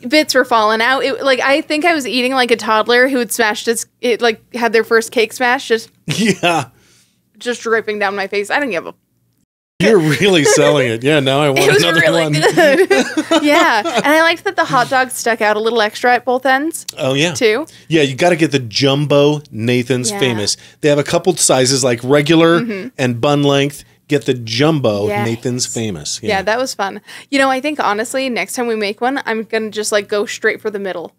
bits were falling out. It, like I think I was eating like a toddler who had smashed its it like had their first cake smash just Yeah. just dripping down my face. I didn't give a You're really selling it. Yeah, now I want it was another really one. good. yeah, and I liked that the hot dog stuck out a little extra at both ends Oh yeah. too. Yeah, you got to get the jumbo Nathan's Yeah. Famous. They have a couple sizes like regular mm-hmm. and bun length. Get the jumbo Yes. Nathan's famous. Yeah. Yeah. that was fun. You know, I think honestly, next time we make one, I'm gonna just like go straight for the middle.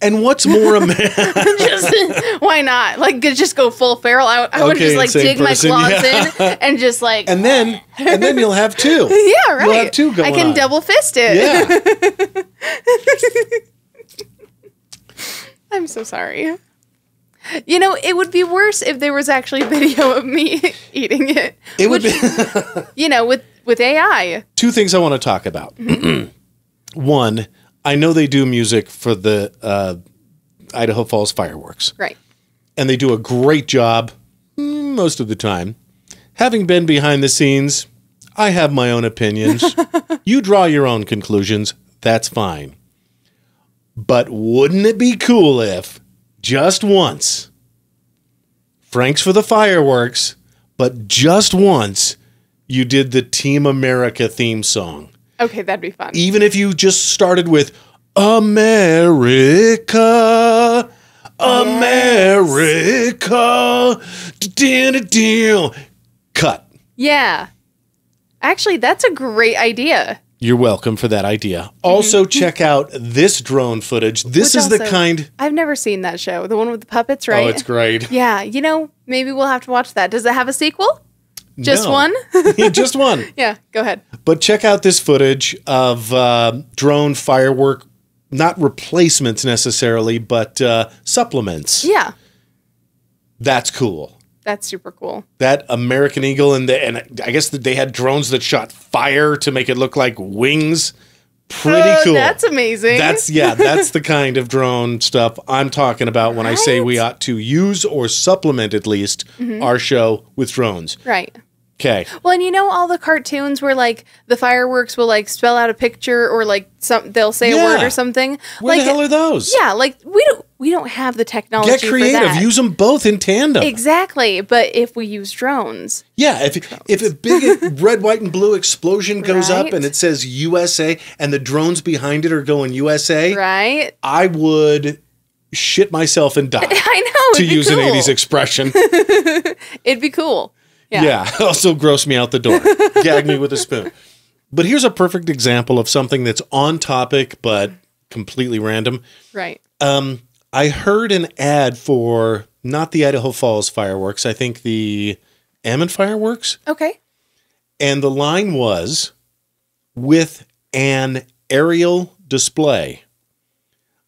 And what's more Amer- just why not? Like just go full feral. I, I would just like dig person, my claws yeah. in and just like and then and then you'll have two. yeah, right. You'll have two I can on. double fist it. Yeah. I'm so sorry. You know, it would be worse if there was actually video of me eating it. It would Which, be you know, with with AI. two things I want to talk about. Mm-hmm. One, I know they do music for the uh, Idaho Falls fireworks. Right. and they do a great job most of the time. Having been behind the scenes, I have my own opinions. you draw your own conclusions. That's fine. But wouldn't it be cool if, just once, Frank's for the fireworks but just once you did the Team America theme song. Okay, that'd be fun. Even if you just started with America, America, deal. Cut. Yeah. Actually, that's a great idea. You're welcome for that idea. Also, mhm. check out this drone footage. This Which is the kind. I've never seen that show. The one with the puppets, right? Oh, it's great. Yeah, you know, maybe we'll have to watch that. Does it have a sequel? Just No. one? Yeah, just one. yeah, go ahead. But check out this footage of uh, drone firework, not replacements necessarily, but uh, supplements. Yeah, That's cool. that's super cool. That American Eagle and the, and I guess that they had drones that shot fire to make it look like wings. Pretty Oh, cool. That's amazing. That's yeah, that's the kind of drone stuff I'm talking about when I say we ought to use or supplement at least Mm-hmm. our show with drones. right. Okay. Well, and you know all the cartoons where like the fireworks will like spell out a picture or like some they'll say a word or something. Where like the hell are those? yeah, like we don't we don't have the technology Get creative. Use them both in tandem. exactly, but if we use drones, Yeah, if if a big red, white, and blue explosion goes up and it says USA and the drones behind it are going USA, right? I would shit myself and die I know to use an 80s expression. It'd be cool. Yeah. yeah, also gross me out the door. Gag me with a spoon. But here's a perfect example of something that's on topic but completely random. Right. Um, I heard an ad for not the Idaho Falls fireworks, I think the Ammon fireworks. Okay. And the line was with an aerial display.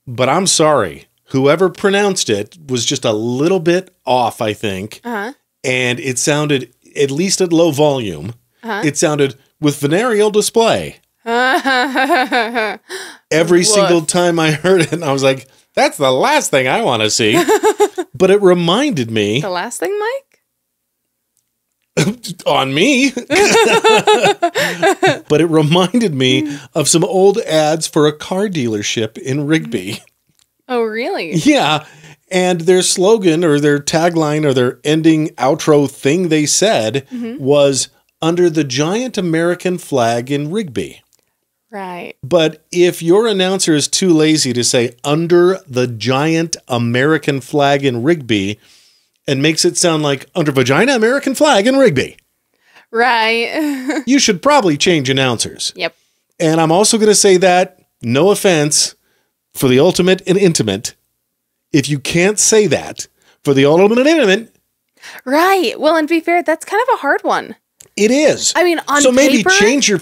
But I'm sorry, whoever pronounced it was just a little bit off, I think. Uh-huh. And it sounded, at least at low volume, uh-huh. it sounded with venereal display. Every single time I heard it, I was like, that's the last thing I want to see. but it reminded me The last thing, Mike? on me. but it reminded me of some old ads for a car dealership in Rigby. Oh, really? Yeah. And their slogan or their tagline or their ending outro thing they said mm-hmm. was under the giant American flag in Rigby. Right. But if your announcer is too lazy to say under the giant American flag in Rigby and makes it sound like under vagina American flag in Rigby, Right. you should probably change announcers. yep. And I'm also going to say that, no offense, for the ultimate and intimate, if you can't say that for the ultimate and intimate, Right. Well, and to be fair, that's kind of a hard one. it is. I mean, on so maybe paper- change your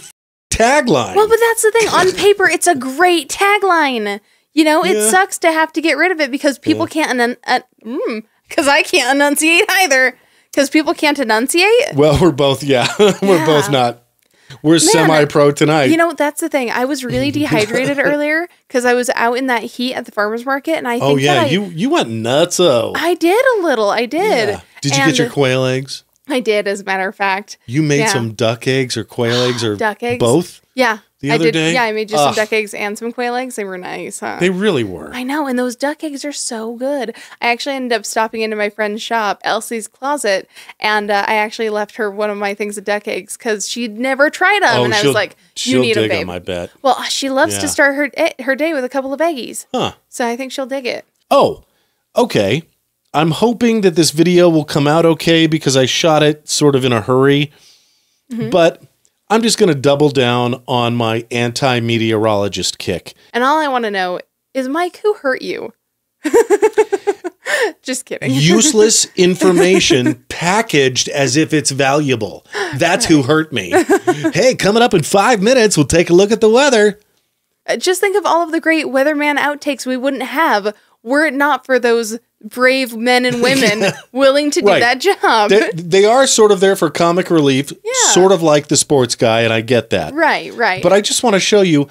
tagline. Well, but that's the thing. On paper, it's a great tagline. You know, it Yeah. sucks to have to get rid of it because people can't enun- uh, mm, I can't enunciate either. Cuz people can't enunciate. well, we're both, yeah, we're Yeah. both not. We're semi pro tonight. You know, that's the thing. I was really dehydrated earlier cuz I was out in that heat at the farmers market and I oh, think oh, yeah. I, you, you went nuts. Oh, I did a little. I did. yeah. Did you get your quail eggs? I did as a matter of fact. You made Yeah. some duck eggs or quail eggs or Duck eggs? both? Yeah. The I other did. day? Yeah, I made just some duck eggs and some quail eggs. They were nice, huh? They really were. I know, and those duck eggs are so good. I actually ended up stopping into my friend's shop, Elsie's Closet, and uh, I actually left her one of my things of duck eggs because she'd never tried them, and I Oh, was like, "You need dig them, babe." them, I bet. well, she loves Yeah. to start her her day with a couple of eggies, Huh. so I think she'll dig it. Oh, okay. I'm hoping that this video will come out okay because I shot it sort of in a hurry. Mm-hmm. But I'm just going to double down on my anti meteorologist kick. And all I want to know is, Mike, who hurt you? Just kidding. Useless information packaged as if it's valuable. That's who hurt me. hey, coming up in five minutes, we'll take a look at the weather. Uh, Just think of all of the great weatherman outtakes we wouldn't have were it not for those brave men and women willing to do Right. that job. They, they are sort of there for comic relief, Yeah. sort of like the sports guy, and I get that. right, right. But I just want to show you.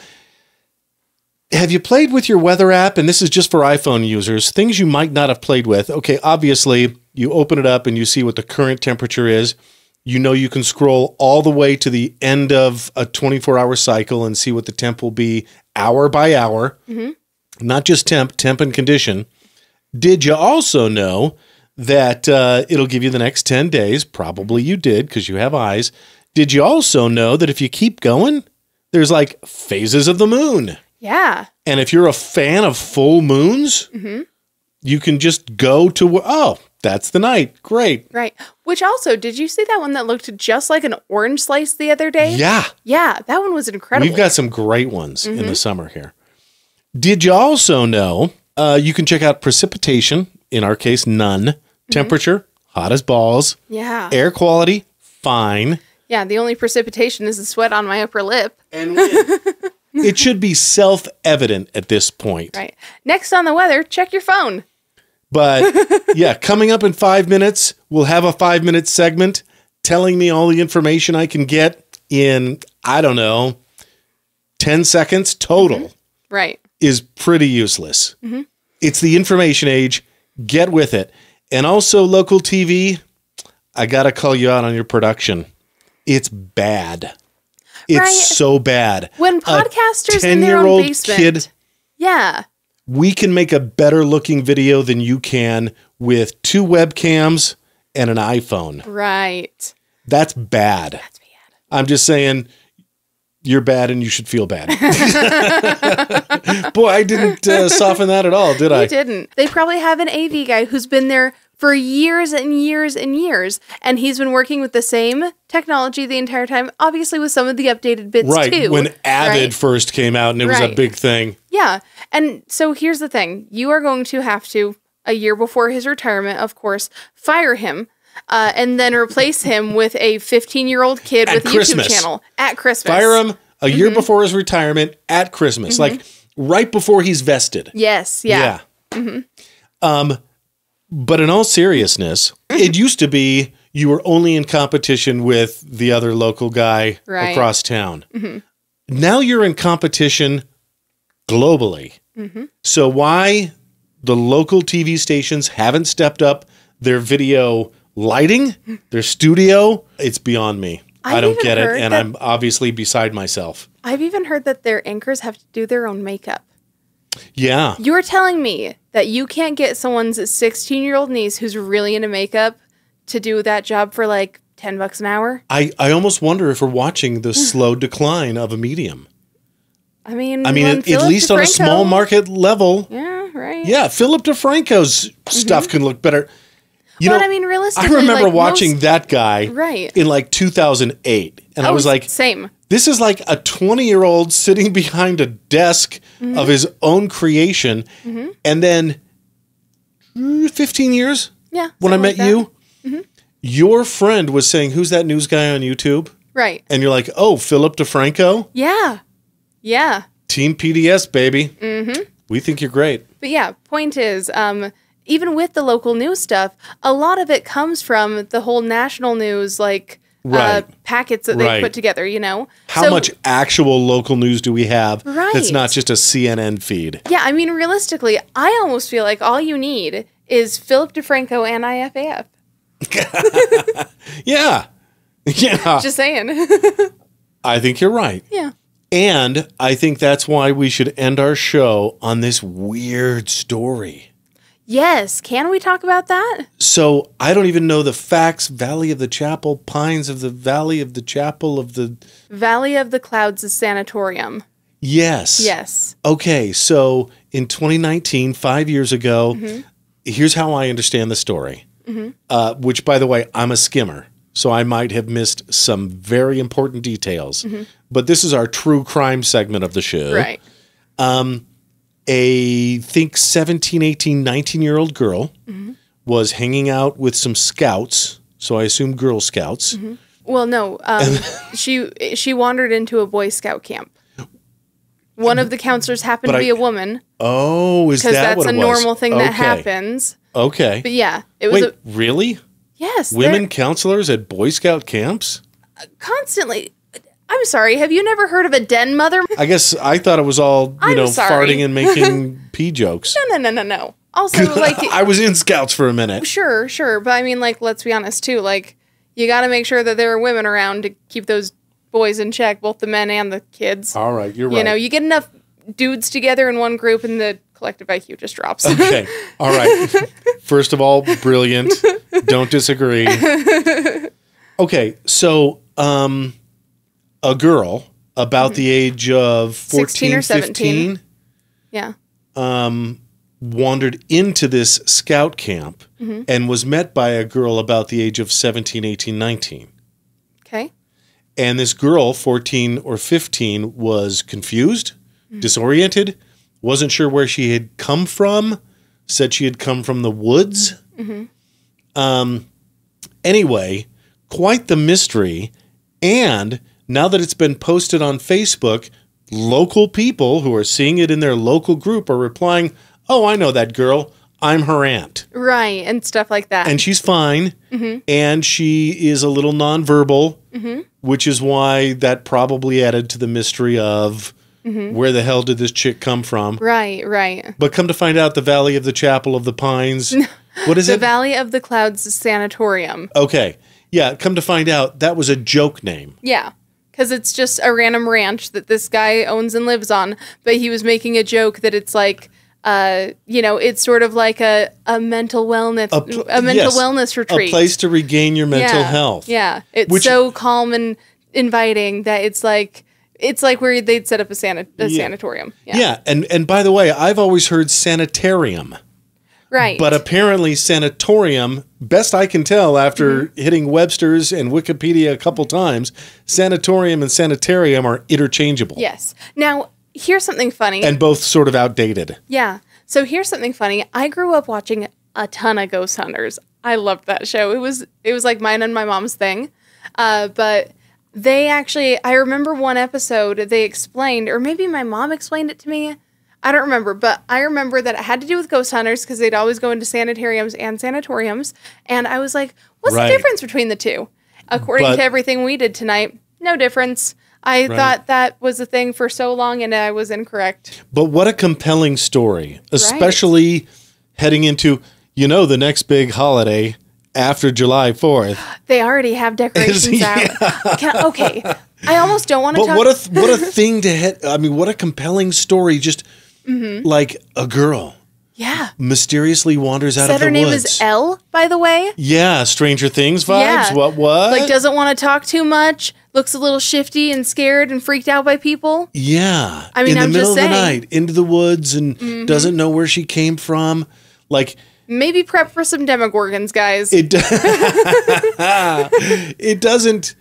Have you played with your weather app? And this is just for iPhone users, things you might not have played with. Okay, obviously, you open it up and you see what the current temperature is. You know you can scroll all the way to the end of a 24 hour cycle and see what the temp will be hour by hour. Mm-hmm. Not just temp, temp and condition. Did you also know that uh, it'll give you the next 10 days. Probably you did because you have eyes. Did you also know that if you keep going, there's like phases of the moon? Yeah. And if you're a fan of full moons, you can just go to, oh, that's the night. Great. Right. Which also, did you see that one that looked just like an orange slice the other day? Yeah. Yeah, that one was incredible. We've got some great ones in the summer here. Did you also know uh, you can check out precipitation, in our case, none, temperature, hot as balls, yeah. air quality, fine, Yeah, the only precipitation is the sweat on my upper lip. and wind. it should be self evident at this point. Right. Next on the weather, check your phone. But yeah, coming up in five minutes, we'll have a five minute segment telling me all the information I can get in, I don't know, 10 seconds total. Right. Is pretty useless. Mm-hmm. It's the information age. Get with it. And also, local TV, I got to call you out on your production. It's bad. It's Right. so bad. When podcasters in their own basement. kid, Yeah. we can make a better looking video than you can with two webcams and an iPhone. Right. That's bad. That's bad. I'm just saying you're bad and you should feel bad. Boy, I didn't uh, soften that at all, did I? You didn't. They probably have an AV guy who's been there for years and years and years, and he's been working with the same technology the entire time. Obviously, with some of the updated bits Right. too. When Avid right? first came out and it was a big thing. Yeah. And so here's the thing you are going to have to, a year before his retirement, of course, fire him. Uh, and then replace him with a 15 year old kid At with a Christmas. YouTube channel at Christmas. Fire him a Mm-hmm. year before his retirement at Christmas, like right before he's vested. Yes. Yeah. Mm-hmm. Um, but in all seriousness, it used to be you were only in competition with the other local guy Right. Mm-hmm. across town. Now you're in competition globally. Mm-hmm. So why the local TV stations haven't stepped up their video lighting, their studio, it's beyond me. I I've don't get it, and I'm obviously beside myself. I've even heard that their anchors have to do their own makeup. Yeah. You're telling me that you can't get someone's 16 year old niece who's really into makeup to do that job for like 10 bucks an hour? I, I almost wonder if we're watching the slow decline of a medium. I mean, I mean, at, at least on a small market level, Yeah, right. yeah, Philip DeFranco's mm-hmm. stuff can look better. You But know, I mean, realistically, I remember like, watching most- that guy Right. in like 2008, and I Oh, was like, same. this is like a 20 year old sitting behind a desk Mm-hmm. of his own creation. And then mm, 15 years Yeah. when I met like you, Mm-hmm. your friend was saying, Who's that news guy on YouTube? Right. And you're like, Oh, Philip DeFranco, Yeah. Yeah. Team PDS, baby. Mm-hmm. We think you're great. But yeah, point is, um, even with the local news stuff, a lot of it comes from the whole national news, like uh, packets that they put together. You know, How So- much actual local news do we have right. that's not just a CNN feed? Yeah, I mean, realistically, I almost feel like all you need is Philip DeFranco and IFAF. Yeah. Yeah. Just saying. I think you're right. yeah. And I think that's why we should end our show on this weird story. Yes. Can we talk about that? So I don't even know the facts. Valley of the Chapel, Pines of the Valley of the Chapel of the. Valley of the Clouds is sanatorium. Yes. Yes. Okay. So in 2019, five years ago, Mm-hmm. here's how I understand the story. Uh, which, by the way, I'm a skimmer, so I might have missed some very important details. But this is our true crime segment of the show. Right. A think 17 18 19 year old girl Mm-hmm. was hanging out with some scouts so i assume girl scouts Mm-hmm. Well, no. Um, she she wandered into a Boy Scout camp. One of the counselors happened But to be I- a woman oh is that that's what a it was? Because that's a normal thing that happens. okay But yeah, it was wait a, really yes. women counselors at boy scout camps constantly. I'm sorry. Have you never heard of a den mother? i guess i thought it was all you I'm know sorry. farting and making pee jokes No, no, no, no, no. Also, like, i was in scouts for a minute sure, sure, but I mean, like, let's be honest too. Like, you got to make sure that there are women around to keep those boys in check, both the men and the kids. all right you're right You know, you get enough dudes together in one group, and the collective IQ just drops. Okay. All right. First of all, brilliant. Don't disagree. Okay, so um a girl about the age of 14 16 or 17. 15 yeah. wandered into this scout camp Mm-hmm. and was met by a girl about the age of 17, 18, 19. Okay. And this girl, 14 or 15, was confused, disoriented, wasn't sure where she had come from, said she had come from the woods. Um, anyway, quite the mystery. And now that it's been posted on Facebook, local people who are seeing it in their local group are replying, Oh, I know that girl. I'm her aunt Right. And stuff like that. and she's fine Mm-hmm. and she is a little nonverbal which is why that probably added to the mystery of where the hell did this chick come from right. Right. but come to find out the valley of the chapel of the pines what is The it The Valley of the Clouds Sanatorium. okay yeah come to find out that was a joke name Yeah. Because it's just a random ranch that this guy owns and lives on. But he was making a joke that it's like, uh, you know, it's sort of like a, a mental wellness, a, pl- mental yes, wellness retreat. a place to regain your mental yeah. health Yeah. It's Which- so calm and inviting that it's like, it's like where they'd set up a, sana- a Yeah. sanatorium. Yeah. yeah and and by the way i've always heard sanitarium Right. But apparently, sanatorium, best I can tell after Mm-hmm. hitting Webster's and Wikipedia a couple times, sanatorium and sanitarium are interchangeable yes. Now, here's something funny. and both sort of outdated. Yeah. So here's something funny. I grew up watching a ton of Ghost Hunters. I loved that show. It was it was like mine and my mom's thing. Uh, but they actually I remember one episode they explained or maybe my mom explained it to me. I don't remember, but I remember that it had to do with ghost hunters because they'd always go into sanitariums and sanatoriums. And I was like, what's Right. the difference between the two? According But- to everything we did tonight, no difference. I thought that was a thing for so long and I was incorrect. But what a compelling story, especially heading into, you know, the next big holiday after July 4th. They already have decorations Yeah. out. Can, okay, I almost don't want to But what a th- what a thing to hit. I mean, what a compelling story. Just Mm-hmm. like a girl yeah, mysteriously wanders out said of the her name woods. is Elle, by the way. yeah, Stranger Things vibes. Yeah. What? What? Like, doesn't want to talk too much. Looks a little shifty and scared and freaked out by people. Yeah. I mean, in the I'm middle just of the saying. Mm-hmm. night, into the woods, and doesn't know where she came from. Like Maybe prep for some demogorgons, guys. it, do- it doesn't.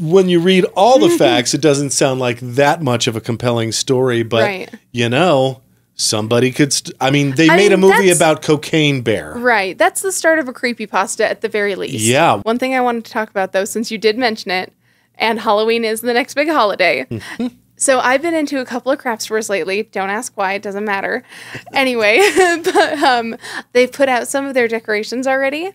When you read all the facts, it doesn't sound like that much of a compelling story. But Right. you know, somebody could. St- I mean, they I made a movie about Cocaine Bear. right. That's the start of a creepy pasta at the very least. Yeah. One thing I wanted to talk about, though, since you did mention it, and Halloween is the next big holiday. So I've been into a couple of craft stores lately. Don't ask why; it doesn't matter. Anyway, but um, they've put out some of their decorations already,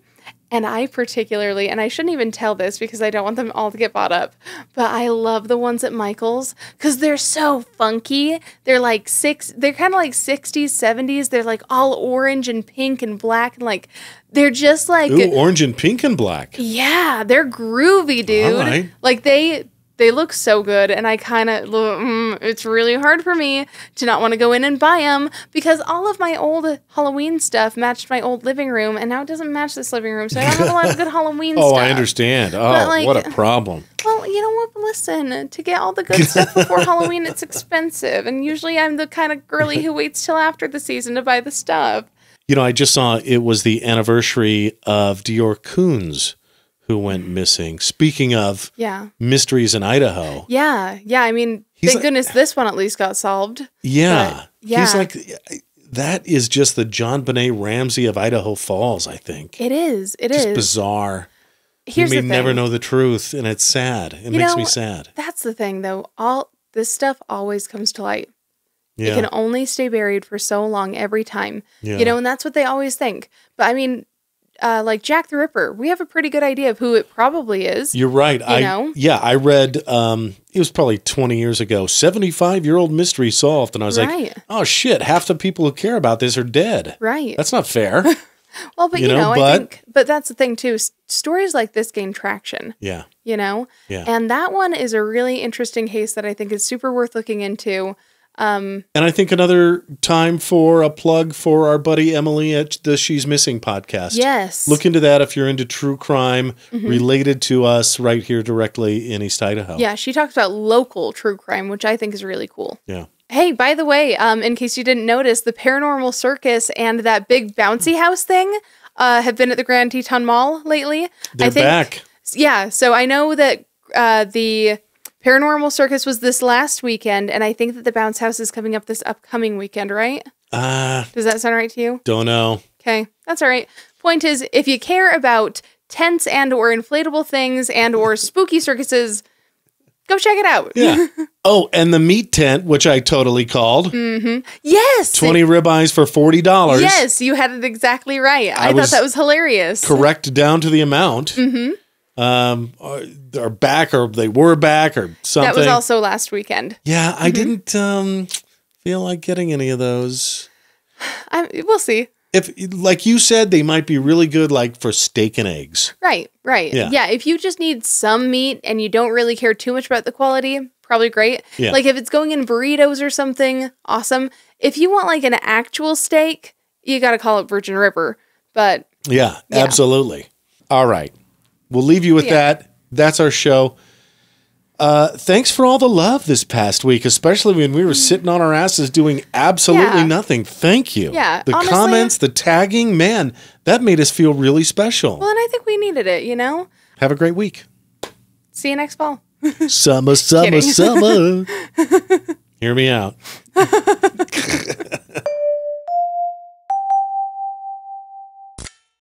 and I particularly, and I shouldn't even tell this because I don't want them all to get bought up, but I love the ones at Michaels because they're so funky. They're like six. They're kind of like sixties, seventies. They're like all orange and pink and black, and like they're just like Ooh, orange and pink and black. yeah, they're groovy, dude. right. Like they they look so good, and I kind of mm, it's really hard for me to not want to go in and buy them because all of my old Halloween stuff matched my old living room, and now it doesn't match this living room, so I don't have a lot of good Halloween stuff. Oh, stuff. I understand. Oh, like- what a problem. Well, you know what? Listen, to get all the good stuff before Halloween, it's expensive, and usually I'm the kind of girly who waits till after the season to buy the stuff. You know, I just saw it was the anniversary of DeOrr Kunz who went missing. Speaking of Yeah, mysteries in Idaho. yeah, yeah. I mean, He's thank like- goodness this one at least got solved. Yeah. Yeah. He's like that is just the JonBenét Ramsey of Idaho Falls, I think. It is. It is. Just bizarre. Here's you may never know the truth, and it's sad. It You makes me sad. That's the thing, though. All this stuff always comes to light. Yeah. It can only stay buried for so long every time. Yeah. You know, and that's what they always think. But I mean, uh, like Jack the Ripper, we have a pretty good idea of who it probably is. You're right. I know? yeah, I read um it was probably 20 years ago, 75-year-old mystery solved and I was like, "Oh shit, half the people who care about this are dead." right. That's not fair. well, but you you, know, know, I but- think, but that's the thing too. S- stories like this gain traction. yeah. You know, Yeah. and that one is a really interesting case that I think is super worth looking into. And I think another time for a plug for our buddy Emily at the She's Missing podcast. Yes. Look into that if you're into true crime related to us right here directly in East Idaho. Yeah, she talks about local true crime, which I think is really cool. Yeah. Hey, by the way, um, in case you didn't notice, the Paranormal Circus and that big bouncy house thing uh, have been at the Grand Teton Mall lately. They're I think, back. Yeah, so I know that uh, the Paranormal Circus was this last weekend, and I think that the bounce house is coming up this upcoming weekend, right? Ah, Does that sound right to you? don't know. Okay, that's all right. Point is, if you care about tents and or inflatable things and or spooky circuses, go check it out. Yeah. oh, and the meat tent, which I totally called. Yes. 20 ribeyes for $40. Yes, you had it exactly right. I, I thought that was hilarious. Correct down to the amount. Mm-hmm. Um, are, are back or they were back or something. That was also last weekend. yeah, I didn't um, feel like getting any of those. I, we'll see. If, like you said, they might be really good, like for steak and eggs. Right, right. Yeah. Yeah. if you just need some meat and you don't really care too much about the quality, probably great. Yeah. Like if it's going in burritos or something, awesome. If you want like an actual steak, you got to call it Virgin River. But Yeah, Yeah. absolutely. All right. We'll leave you with Yeah. that. That's our show. Uh, thanks for all the love this past week, especially when we were sitting on our asses doing absolutely. Yeah. nothing. Thank you. Yeah, The honestly- comments, the tagging, man, that made us feel really special. well, and I think we needed it, you know? Have a great week. See you next fall. summer, summer, summer. Hear me out.